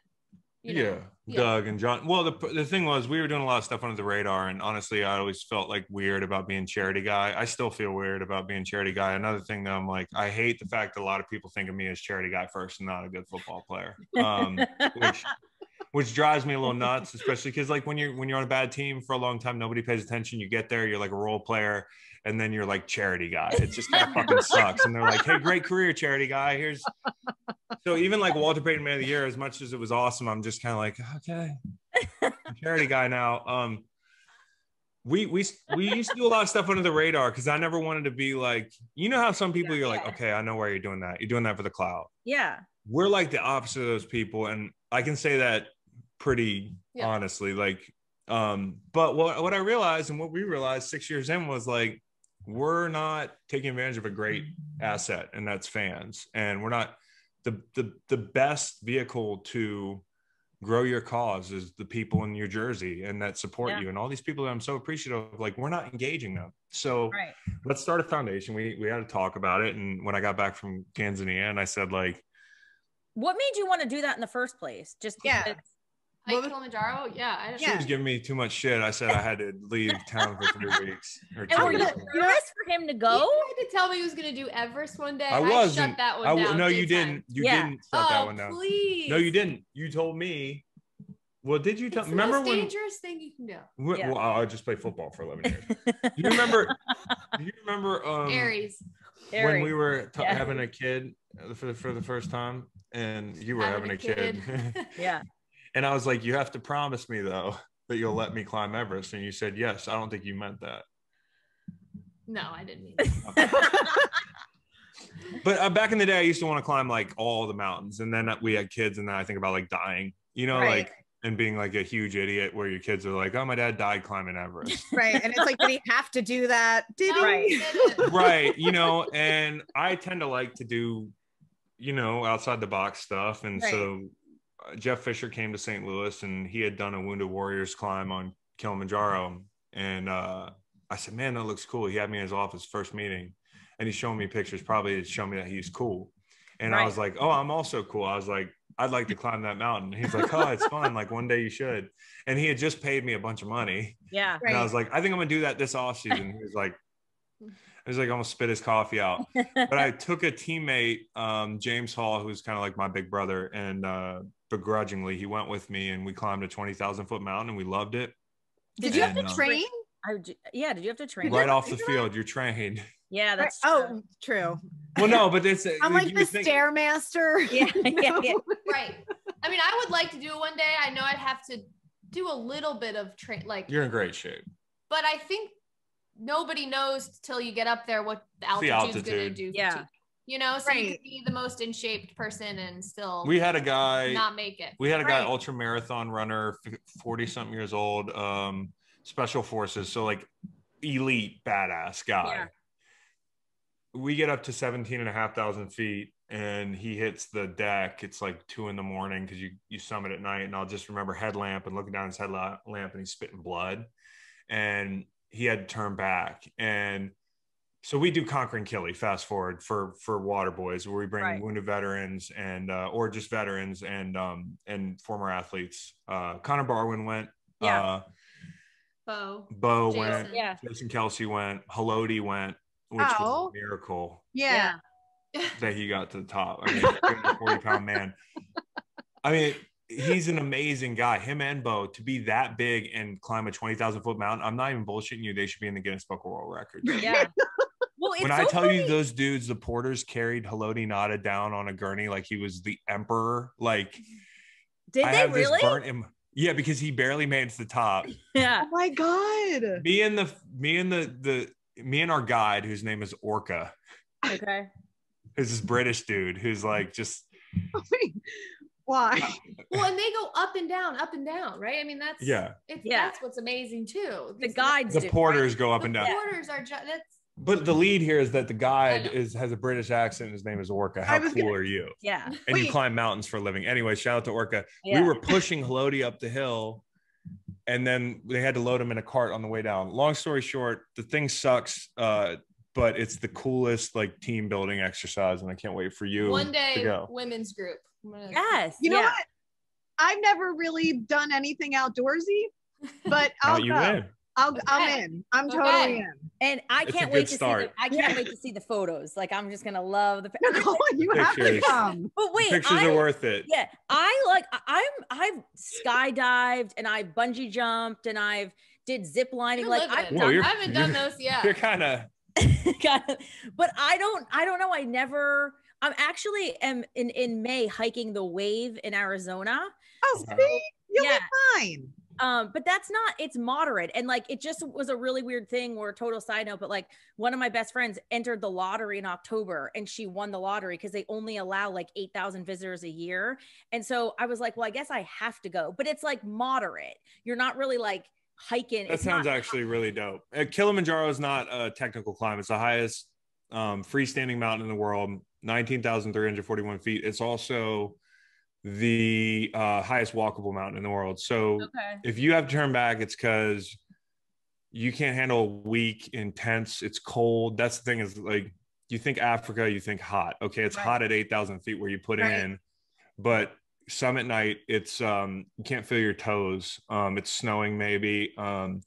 You know, yeah. yeah. Doug and John. Well, the the thing was, we were doing a lot of stuff under the radar, and honestly, I always felt like weird about being charity guy. I still feel weird about being charity guy. Another thing though, I'm like, I hate the fact that a lot of people think of me as charity guy first and not a good football player. Um, which [laughs] which drives me a little nuts, especially because like when you're when you're on a bad team for a long time, nobody pays attention. You get there, you're like a role player, and then you're like charity guy. [laughs] It just kind of fucking sucks. And they're like, "Hey, great career, charity guy. Here's." So even like Walter Payton Man of the Year, as much as it was awesome, I'm just kind of like, okay, I'm charity guy now. Um, we we we used to do a lot of stuff under the radar because I never wanted to be like, you know how some people you're like, okay, I know why you're doing that. You're doing that for the cloud yeah. we're like the opposite of those people and i can say that pretty Yeah. honestly like um but what, what i realized and what we realized six years in was like we're not taking advantage of a great mm-hmm. asset and that's fans and we're not the the, the best vehicle to grow your cause is the people in your jersey and that support Yeah. you and all these people that i'm so appreciative of like we're not engaging them so Right. let's start a foundation we we had to talk about it and when i got back from tanzania and i said like What made you want to do that in the first place? Just Yeah. Because- Hike Well, Kilimanjaro. Yeah. I, She Yeah. was giving me too much shit. I said I had to leave town for three weeks or two And were you weeks. nervous for him to go? He tried to tell me he was going to do Everest one day. I I, wasn't. shut that one I w- down. no, you didn't. time. You Yeah. didn't shut that Oh, one down. please. No, you didn't. You told me. Well, did you tell? It's the Remember most when? dangerous thing you can do. when- Yeah. Well, I just played football for eleven years. Do [laughs] you remember? do you remember? Um, Aries. when Harry. we were t- Yeah. having a kid for the, for the first time, and you were having, Having a kid, [laughs] yeah. And I was like, "You have to promise me though that you'll let me climb Everest," and you said yes. I don't think you meant that. no, I didn't mean that. But uh, back in the day, I used to want to climb like all the mountains, and then we had kids, and then I think about like dying, you know, Right. like and being like a huge idiot, where your kids are like, "Oh, my dad died climbing Everest," right. And it's like, did he have to do that? Did No, he? Right. he right? You know, and I tend to like to do, you know, outside the box stuff, and Right. so uh, Jeff Fisher came to St. Louis, and he had done a Wounded Warriors climb on Kilimanjaro, and uh, I said, "Man, that looks cool." He had me in his office first meeting, and he's showing me pictures, probably to show me that he's cool. And I was like, "Oh, I'm also cool." I was like, I'd like to climb that mountain. He's like, oh, it's fun. Like one day you should. And he had just paid me a bunch of money. Yeah. And I was like, I think I'm gonna do that this off season. He was like, I was like, almost spit his coffee out. But I [laughs] took a teammate, um, James Hall, who's kind of like my big brother, and uh, begrudgingly, he went with me, and we climbed a twenty thousand foot mountain, and we loved it. Did you have to uh, train? I yeah. Did you have to train? Right off the do that? field, you're trained. Yeah, that's oh, true. true. Well, no, but it's [laughs] I'm you like the think- stairmaster. [laughs] Yeah, yeah, yeah. [laughs] right. I mean, I would like to do it one day. I know I'd have to do a little bit of train, like, You're in great shape. but I think nobody knows till you get up there what the The altitude's going to do. Yeah. You. You know, so you could be the most in shaped person and still We had a guy. not make it. We had a guy, Right. ultra marathon runner, 40 something years old, um, special forces. So, like, elite badass guy. Yeah. We get up to 17 and a half thousand feet and he hits the deck. It's like two in the morning because you, you summit at night. And I'll just remember headlamp and looking down his headlamp and he's spitting blood. And he had to turn back. And so we do Conquering Kili, fast forward for for Water Boys, where we bring Right. wounded veterans and uh, or just veterans and um and former athletes. Uh, Connor Barwin went. Yeah. Uh, Beau. Beau Jason. went. Yeah. Jason Kelce went. Haloti went, which was Oh. a miracle Yeah. [laughs] that he got to the top. I mean, 40 pound man. I mean, he's an amazing guy. Him and Beau to be that big and climb a 20,000 foot mountain. I'm not even bullshitting you. They should be in the Guinness Book of World Records. Yeah. Well, it's when so I tell funny. you those dudes, the porters carried Haloti Ngata down on a gurney like he was the emperor. Like did I they have really? this burnt in yeah, because he barely made it to the top. [laughs] Yeah. Oh my god. Me and the me and the the me and our guide, whose name is Orca, Okay. [laughs] who's this British dude who's like just [laughs] oh Why? Well, and they go up and down, up and down, right? I mean, that's yeah. It's Yeah. that's what's amazing too. The These- guides. The do, right? porters go up the and down. porters are ju- that's But the lead here is that the guide is has a British accent. His name is Orca. How cool gonna- are you? Yeah. And you climb mountains for a living. Anyway, shout out to Orca. Yeah. We were pushing Haloti up the hill, and then they had to load him in a cart on the way down. Long story short, the thing sucks, uh, but it's the coolest like team building exercise, and I can't wait for you one to day go. women's group. I'm Yes. You know yeah. what? I've never really done anything outdoorsy, but I'll you go. win. I'll, I'm in. I'm Okay. totally in. And I It's can't wait to start. see. The, I can't Yeah. wait to see the photos. Like I'm just gonna love the. [laughs] Nicole, [laughs] you have to come. But wait, Pictures I, are worth it. Yeah, I like. I- I'm. I've skydived and I bungee jumped and I've did zip lining. You're Like I've it. Whoa, done. you're- I haven't done those yet. You're kind [laughs] of but I don't. I don't know. I never. I'm actually am in in May hiking the wave in Arizona. Oh, see, you'll Yeah. be fine. Um, but that's not, it's moderate. And like, it just was a really weird thing where total side note, but like one of my best friends entered the lottery in October and she won the lottery because they only allow like 8,000 visitors a year. And so I was like, well, I guess I have to go, but it's like moderate. You're not really like hiking. That It's sounds not- actually really dope. Uh, Kilimanjaro is not a technical climb. It's the highest um, freestanding mountain in the world, 19,341 feet. It's also the uh, highest walkable mountain in the world. So Okay. if you have to turn back, it's because you can't handle a week, intense, it's cold. That's the thing is like, you think Africa, you think hot. Okay, it's Right. hot at 8,000 feet where you put Right. in, but some at night, it's um you can't feel your toes. Um, it's snowing maybe. Um,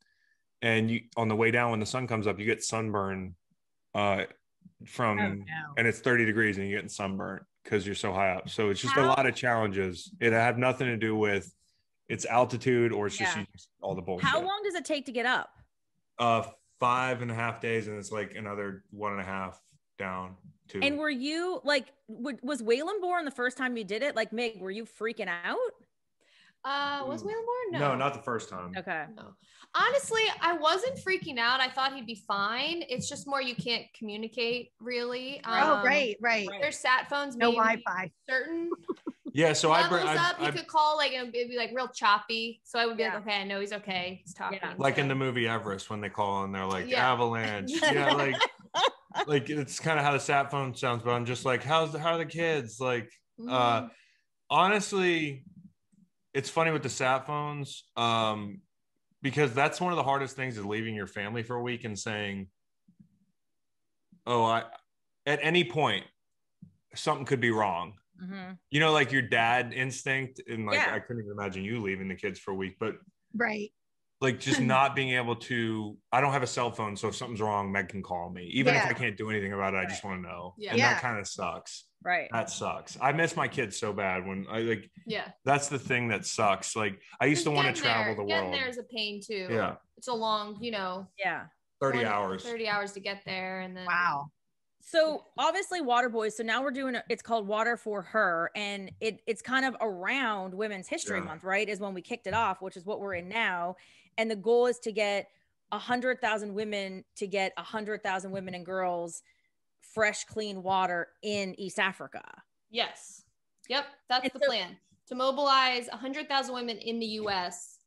and you on the way down when the sun comes up, you get sunburn uh from Oh, no. and it's 30 degrees and you're getting sunburnt because you're so high up. So it's just a lot of challenges. It have nothing to do with its altitude or it's just Yeah. you- all the bullshit. How long does it take to get up? Uh, five and a half days, and it's like another one and a half down to. And were you like, would, was Waylon born the first time you did it? Like, Mig, were you freaking out? Uh, was Ooh. Waylon born? no. No, not the first time. Okay. No. Honestly, I wasn't freaking out. I thought he'd be fine. It's just more you can't communicate really. Oh, Um, right, right. right. There's sat phones. No Wi-Fi. Certain [laughs] Yeah, so I levels bring I, up, you I, could call like it'd be like real choppy. So I would be Yeah. like, okay, I know he's okay. He's talking. Yeah. like in the movie Everest when they call and they're like Yeah. avalanche. [laughs] yeah, like like it's kind of how the sat phone sounds, but I'm just like, how's the how are the kids? Like uh Mhm. honestly, it's funny with the sat phones, um, because that's one of the hardest things is leaving your family for a week and saying, "Oh, I." At any point, something could be wrong. Mhm. you know, like your dad instinct, and like Yeah. I couldn't even imagine you leaving the kids for a week, but Right. like just [laughs] not being able to. I don't have a cell phone, so if something's wrong, Meg can call me, even if I can't do anything about it. I just want to know, Yeah. and Yeah. that kind of sucks. Right. That sucks. I miss my kids so bad when I like. Yeah. That's the thing that sucks. Like I used to want to travel there- the Getting world. there is a pain too. Yeah, It's a long, you know, Yeah. thirty 20 hours. 30 hours to get there. And then, Wow. So obviously Water Boys. So now we're doing it's called Water for Her, and it it's kind of around Women's History Yeah. Month, right? Is when we kicked it off, which is what we're in now. And the goal is to get a hundred thousand women to get a hundred thousand women and girls fresh, clean water in East Africa. Yes. Yep. That's And the so- plan to mobilize 100,000 women in the US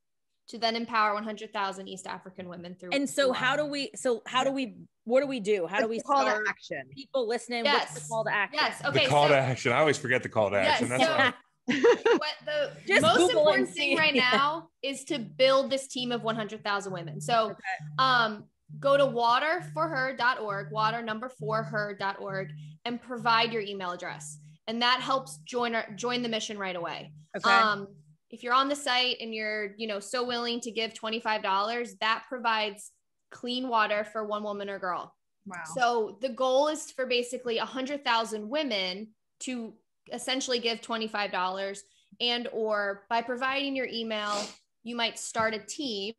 to then empower 100,000 East African women through. And so how do we? So how do we? What do we do? How do we call start to action? people listening? What's the Yes. call to action? Yes. the Okay. call so, to action. I always forget the call to Yes, action. That's so- [laughs] what the [laughs] Just most Google important thing right [laughs] now is to build this team of 100,000 women. So, Okay. um, go to waterforher.org, water number four her.org, and provide your email address. And that helps join our, join the mission right away. Okay. Um, if you're on the site and you're, you know, so willing to give $25, that provides clean water for one woman or girl. Wow. So the goal is for basically a 100,000 women to essentially give $25 and or by providing your email, you might start a team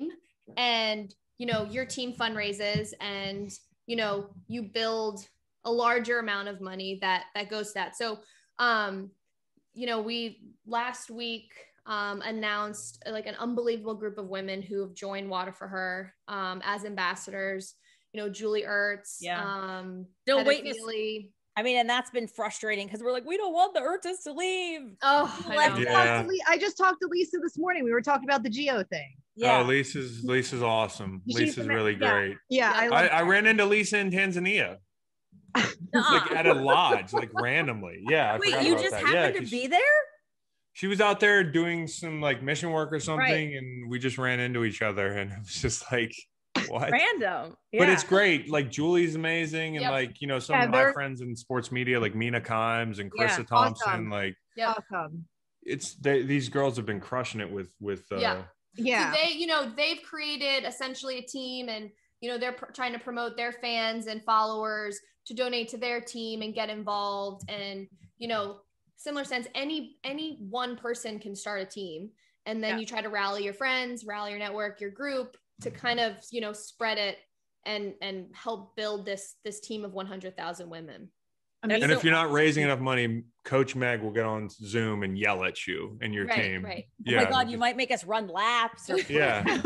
and you know your team fundraises and you know you build a larger amount of money that that goes to that. So um you know we last week um, announced like an unbelievable group of women who have joined Water for Her um, as ambassadors. You know, Julie Ertz, Yeah. um, Still Heather waiting to Feely. I mean, and that's been frustrating because we're like, we don't want the Ertzes to leave. Oh, I Left. Yeah. To Le- I just talked to Lisa this morning. We were talking about the Geo thing. Yeah. Oh, Lisa's Lisa's awesome. She's Lisa's ama- really yeah. great. Yeah, I, I, I ran into Lisa in Tanzania, [laughs] like at a lodge, like randomly. Yeah. I Wait, you just that. happened Yeah, to 'cause be there? She was out there doing some like mission work or something, and we just ran into each other, and [laughs] it was just like, what? Random. But it's great. Like Julie's amazing, and Yep. like you know some Yeah, of my friends in sports media, like Mina Kimes and Krista Yeah, Thompson. awesome. Like Yep. awesome. it's they, these girls have been crushing it with with uh, Yeah. They, you know, they've created essentially a team and, you know, they're pr- trying to promote their fans and followers to donate to their team and get involved. And, you know, similar sense, any, any one person can start a team and then Yeah. you try to rally your friends, rally your network, your group to kind of, you know, spread it and, and help build this, this team of 100,000 women. Amazing. And if you're not raising enough money, Coach Meg will get on Zoom and yell at you and your Right, team. right. Oh my God, you might make us run laps or [laughs] Yeah. [laughs]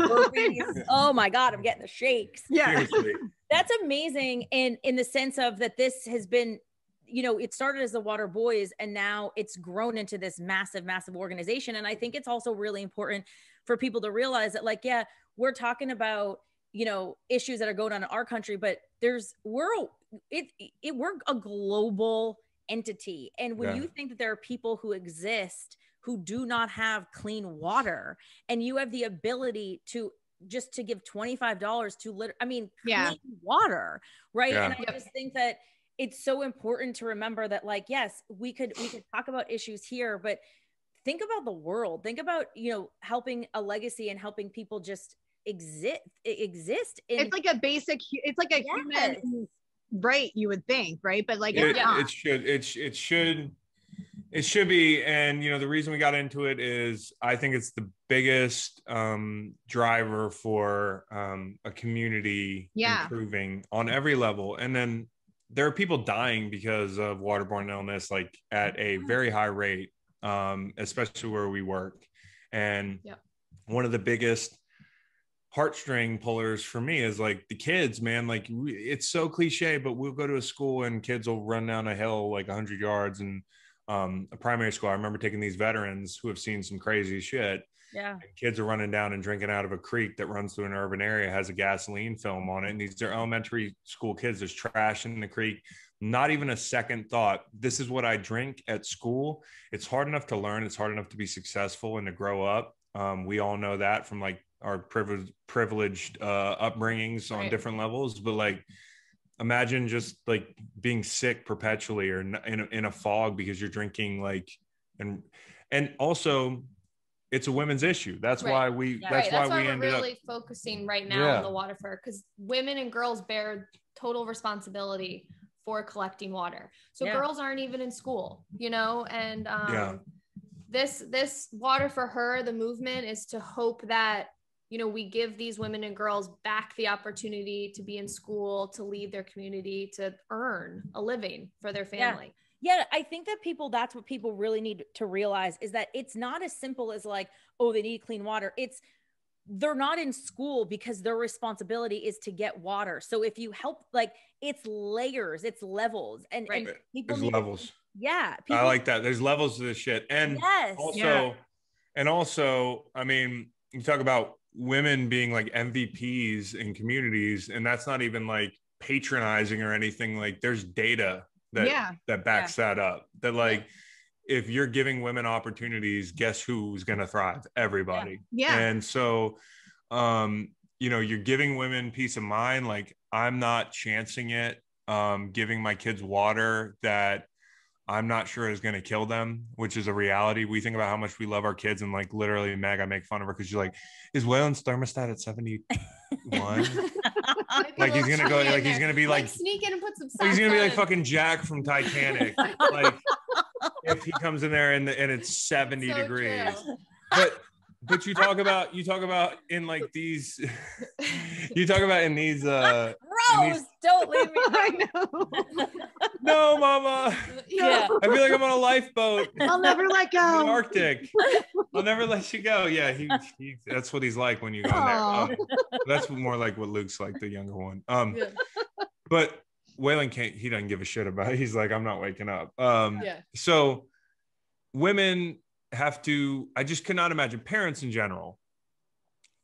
oh my God, I'm getting the shakes. yeah. Seriously. [laughs] That's amazing. in in the sense of that this has been, you know, it started as the Water Boys and now it's grown into this massive, massive organization. And I think it's also really important for people to realize that, like, yeah, we're talking about, you know, issues that are going on in our country, but there's we're it, it we're a global entity. And when Yeah. you think that there are people who exist who do not have clean water and you have the ability to just to give $25 to lit I mean Yeah. water, right? Yeah. And I just think that it's so important to remember that like yes, we could we could talk about issues here, but think about the world. Think about, you know, helping a legacy and helping people just exist exist in It's like a basic. It's like a Yes. human right. You would think, right? But like, it, it should it, it should it should be and you know the reason we got into it is i think it's the biggest um, driver for um, a community Yeah. improving on every level and then there are people dying because of waterborne illness like at a very high rate um, especially where we work and Yep. one of the biggest heartstring pullers for me is like the kids man like it's so cliche but we'll go to a school and kids will run down a hill like 100 yards and um, a primary school. I remember taking these veterans who have seen some crazy shit. Yeah. and kids are running down and drinking out of a creek that runs through an urban area has a gasoline film on it. And these are elementary school kids there's trash in the creek. Not even a second thought this is what i drink at school. It's hard enough to learn. It's hard enough to be successful and to grow up. Um, we all know that from like our privileged privileged uh, upbringings on Right. different levels but like imagine just like being sick perpetually or in in a, in a fog because you're drinking like and and also it's a women's issue. That's Right. why we. Yeah. That's right. why That's why we we're ended really up. focusing right now Yeah. on the water for because women and girls bear total responsibility for collecting water. So Yeah. girls aren't even in school, you know, and um, Yeah. this this water for her, the movement is to hope that you know we give these women and girls back the opportunity to be in school, to lead their community, to earn a living for their family. Yeah, I think that people that's what people really need to realize is that it's not as simple as like, oh, they need clean water. It's they're not in school because their responsibility is to get water. So if you help like it's layers, it's levels and, and Right. people There's need to- levels. yeah, I like that. There's levels to this shit, and yes. also, Yeah. and also, I mean, you talk about women being like MVPs in communities, and that's not even like patronizing or anything. Like, there's data that yeah. that backs that up. That like, if you're giving women opportunities, guess who's going to thrive? Everybody. Yeah. And so, um, you know, you're giving women peace of mind. Like, I'm not chancing it. Um, giving my kids water that I'm not sure is going to kill them, which is a reality. We think about how much we love our kids, and like literally, Meg, I make fun of her because she's like, "Is Waylon's thermostat at 71?" Might be a like he's gonna go, chilly in like he's gonna be like, sneak in and put some. he's gonna be like fucking Jack from Titanic. [laughs] like if he comes in there and the, and it's 70 So degrees. true. But but you talk about you talk about in like these [laughs] you talk about in these uh and Rose, don't leave me. [laughs] I know. no mama Yeah. i feel like i'm on a lifeboat I'll never let the go. arctic i'll never let you go yeah he, he that's what he's like when you go in there Um, that's more like what luke's like the younger one um Yeah. but Waylon can't he doesn't give a shit about it he's like i'm not waking up um Yeah. so women have to i just cannot imagine parents in general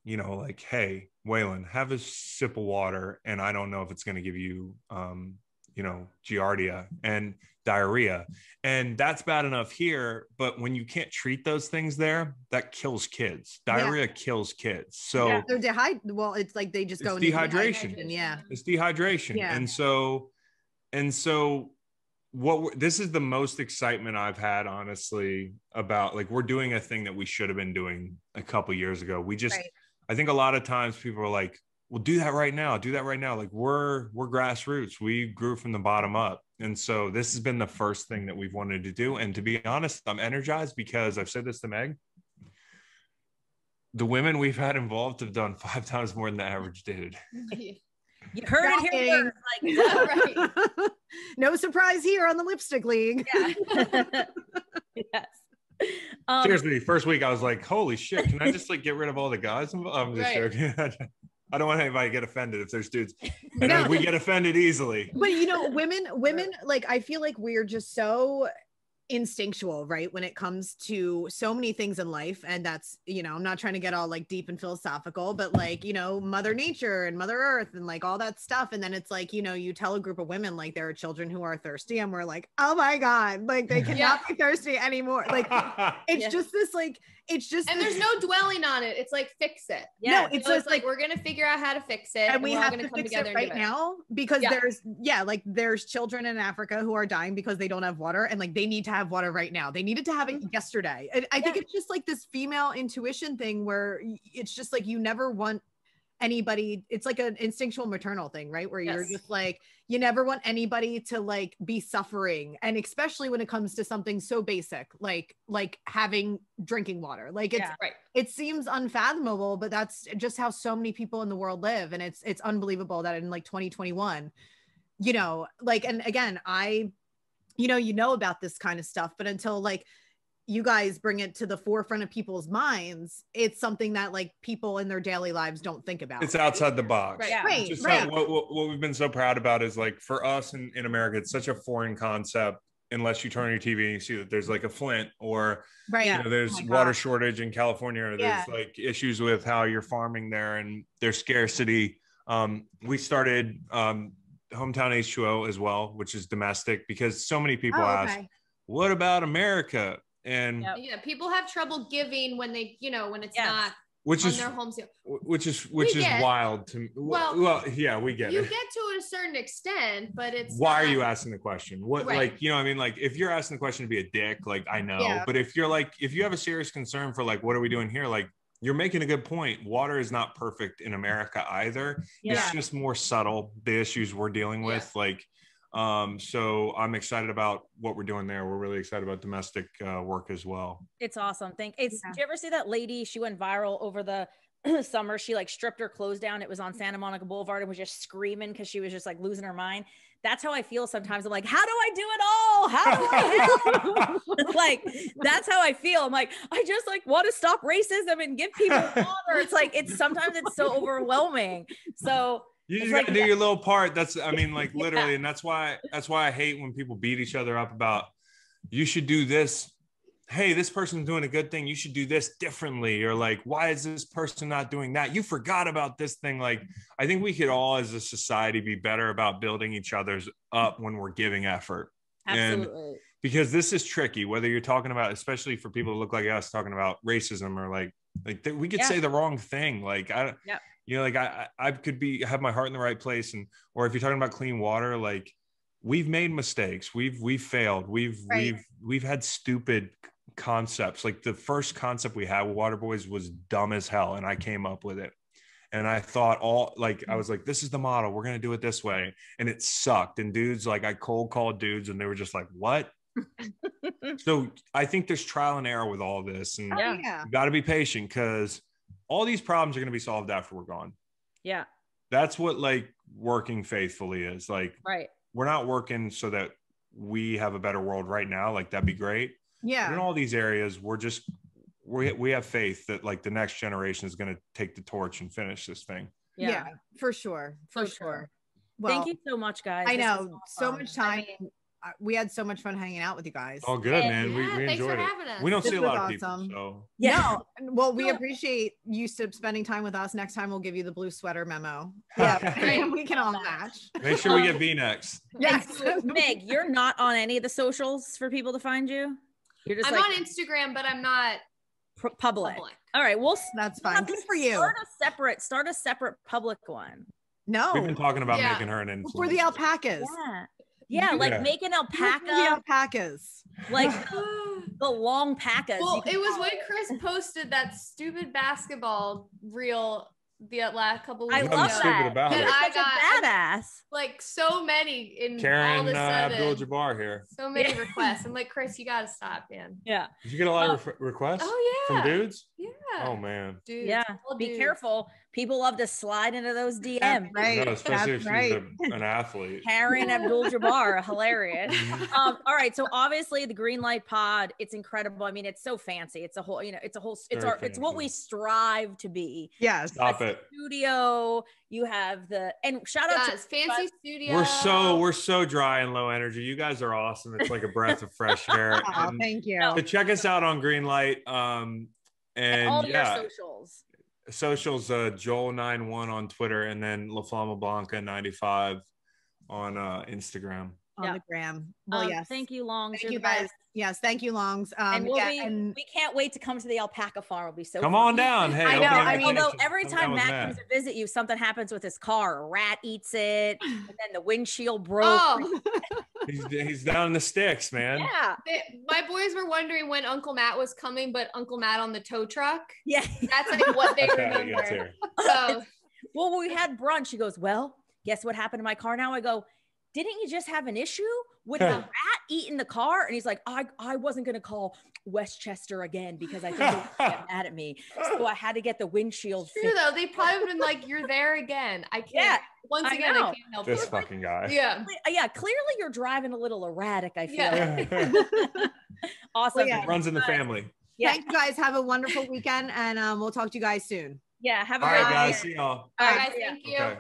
you know like hey waylon have a sip of water and i don't know if it's going to give you um you know giardia and diarrhea and that's bad enough here but when you can't treat those things there that kills kids Yeah. diarrhea kills kids so Yeah. They're dehydrated. Well, it's like they just go into dehydration. Yeah. it's dehydration Yeah. and so and so what this is the most excitement i've had honestly about like we're doing a thing that we should have been doing a couple years ago. We just Right. i think a lot of times people are like well do that right now do that right now. Like we're we're grassroots. We grew from the bottom up. And so this has been the first thing that we've wanted to do. And to be honest i'm energized because i've said this to meg. The women we've had involved have done five [laughs] times more than the average dude [laughs] You heard it here Shocking. first. Like, right. [laughs] no surprise here on the Lipstick League. yeah. [laughs] yes. Um, Seriously, first week I was like, "Holy shit! Can I [laughs] just like get rid of all the guys?" I'm just Right. joking. I don't want anybody to get offended if there's dudes. I No. we get offended easily. but you know women women like i feel like we're just so instinctual right when it comes to so many things in life and that's you know i'm not trying to get all like deep and philosophical but like you know mother nature and mother earth and like all that stuff and then it's like you know you tell a group of women like there are children who are thirsty and we're like oh my god like they [laughs] cannot Yeah. be thirsty anymore like [laughs] it's Yeah. just this like it's just And there's no dwelling on it. It's like fix it. yeah. it's So just like we're gonna figure out how to fix it, and we we're have gonna come fix together it right it. now because Yeah. there's yeah like there's children in africa who are dying because they don't have water and like they need to have water right now. They needed to have it mm-hmm. yesterday. And i think Yeah. it's just like this female intuition thing where it's just like you never want anybody it's like an instinctual maternal thing right? Where you're just like you never want anybody to like be suffering. And especially when it comes to something so basic like like having drinking water. Like it's Yeah. Right. it seems unfathomable but that's just how so many people in the world live. And it's it's unbelievable that in like 2021 you know like and again i you know you know about this kind of stuff but until like you guys bring it to the forefront of people's minds it's something that like people in their daily lives don't think about It's outside the box. Right. Yeah. right Just right how- what, what, what we've been so proud about is like for us in, in America, it's such a foreign concept unless you turn on your TV and you see that there's like a Flint or right you know, there's Oh water gosh. shortage in California. Or Yeah. there's like issues with how you're farming there and there's scarcity. Um, we started um, hometown H2O as well, which is domestic because so many people Oh, ask, okay. what about America? And Yep. Yeah, people have trouble giving when they, you know, when it's Yes. not which is their home sale. which is which is get- wild to me. Well, Well, well, yeah, we get you it. get to a certain extent, but it's why are you asking the question what Right. like you know what i mean like if you're asking the question to be a dick like i know Yeah. but if you're like if you have a serious concern for like what are we doing here like you're making a good point water is not perfect in america either Yeah. it's just more subtle the issues we're dealing with like um so i'm excited about what we're doing there we're really excited about domestic uh, work as well It's awesome. Thank. It's. Yeah. Did you ever see that lady? She went viral over the [clears throat] summer. She like stripped her clothes down. It was on Santa Monica Boulevard and was just screaming because she was just like losing her mind. That's how I feel sometimes. I'm like, how do I do it all? How do I help? [laughs] like that's how I feel. I'm like, I just like want to stop racism and give people [laughs] honor. It's like it's sometimes it's so overwhelming. So you just like gotta do your little part that's i mean like [laughs] Yeah. literally and that's why that's why i hate when people beat each other up about you should do this hey this person's doing a good thing you should do this differently or like why is this person not doing that you forgot about this thing like i think we could all as a society be better about building each other's up when we're giving effort And- absolutely. because this is tricky whether you're talking about especially for people that look like us talking about racism or like like we could Yeah. say the wrong thing like i Yep. you know like I, I I could be have my heart in the right place and or if you're talking about clean water like we've made mistakes we've we've failed we've Right. we've we've had stupid concepts. Like the first concept we had with water boys was dumb as hell and i came up with it. And i thought all like i mm. was like this is the model. We're going to do it this way. And it sucked. And dudes like i cold called dudes and they were just like what? [laughs] So i think there's trial and error with all this and Oh, Yeah. yeah. you got to be patient because all these problems are going to be solved after we're gone. Yeah. that's what like working faithfully is. Like Right. we're not working so that we have a better world right now. Like that'd be great But in all these areas we're just we, we have faith that like the next generation is going to take the torch and finish this thing Yeah. Yeah. For sure. For For sure. sure. Well, Thank you so much, guys. I This know so awesome. much time. I mean, Uh, we had so much fun hanging out with you guys. Oh, good Yeah, man we, yeah, we thanks for enjoyed it having us. we don't This see a was lot of awesome. people so yeah. No, well, we No. appreciate you spending time with us. Next time, we'll give you the blue sweater memo. [laughs] Yeah. and [laughs] we can all match. make sure we get [laughs] v-necks Yes. Meg, you're not on any of the socials for people to find you. You're just I'm like on Instagram, but I'm not pr- public. public. All right, we'll That's fine. Good for you. Start a separate, start a separate public one. No, we've been talking about Yeah. making her an influencer for the alpacas. Yeah, yeah, like Yeah. make an Do it for The alpacas. like [laughs] the long pacas. well, it was when Chris posted that stupid basketball reel the last couple I weeks Nothing love stupid that. about You're it. I such got- a badass. Like so many in all of karen a uh, sudden. abdul-jabbar here so many requests. I'm like, Chris, you gotta stop, man. Yeah, did you get a lot of re- requests Oh yeah. from dudes Yeah. oh man Dudes, yeah. all Be dudes. careful. People love to slide into those DMs. right. No, especially That's if right. she's a, [laughs] an athlete. Karen Abdul-Jabbar, hilarious. Mhm. um, all right. So obviously the Green Light Pod, it's incredible. I mean, it's so fancy. It's a whole, you know, it's a whole, it's Very our, it's what we strive to be. Yes. Stop it. Studio, you have the and shout out to Yes, fancy studio. We're so we're so dry and low energy. You guys are awesome. It's like a breath of fresh air. [laughs] Oh, And thank you. No. to check us out on Greenlight, um, and and, all yeah, your socials. Socials uh, Joel91 on Twitter, and then La Flama Blanca 95 on uh, Instagram. On Yeah. the gram. Well, Um, yes. Thank you, Longs. Thank You're you the best. guys. Yes. Thank you, Longs. Um, and we'll yeah, be, and we can't wait to come to the alpaca farm. It'll be so Come fun. on down. [laughs] Hey, I know, I mean- Although every time Matt Matt. comes to visit you, something happens with his car. A rat eats it, [laughs] and then the windshield broke. Oh, [laughs] he's, he's down in the sticks, man. Yeah, they- my boys were wondering when Uncle Matt was coming, but Uncle Matt on the tow truck. yeah. That's like what they That's how he gets remember. So Well, we had brunch. She goes, Well, guess what happened to my car now? I go, Didn't you just have an issue with the rat eating the car? And he's like, I, I wasn't going to call Westchester again because I think they would get [laughs] mad at me. So I had to get the windshield true fixed. though, they probably been like, "You're there again." I can't. Yeah, Once I again, know. I can't help This it. fucking guy. Yeah. Yeah, clearly you're driving a little erratic, I feel. Yeah. [laughs] [laughs] awesome. Well, yeah. Runs in the family. Yeah. thank you guys. Have a wonderful weekend, and um, we'll talk to you guys soon. Yeah, have a All great right, guys. day. See y'all. All All right, right, thank you. Okay.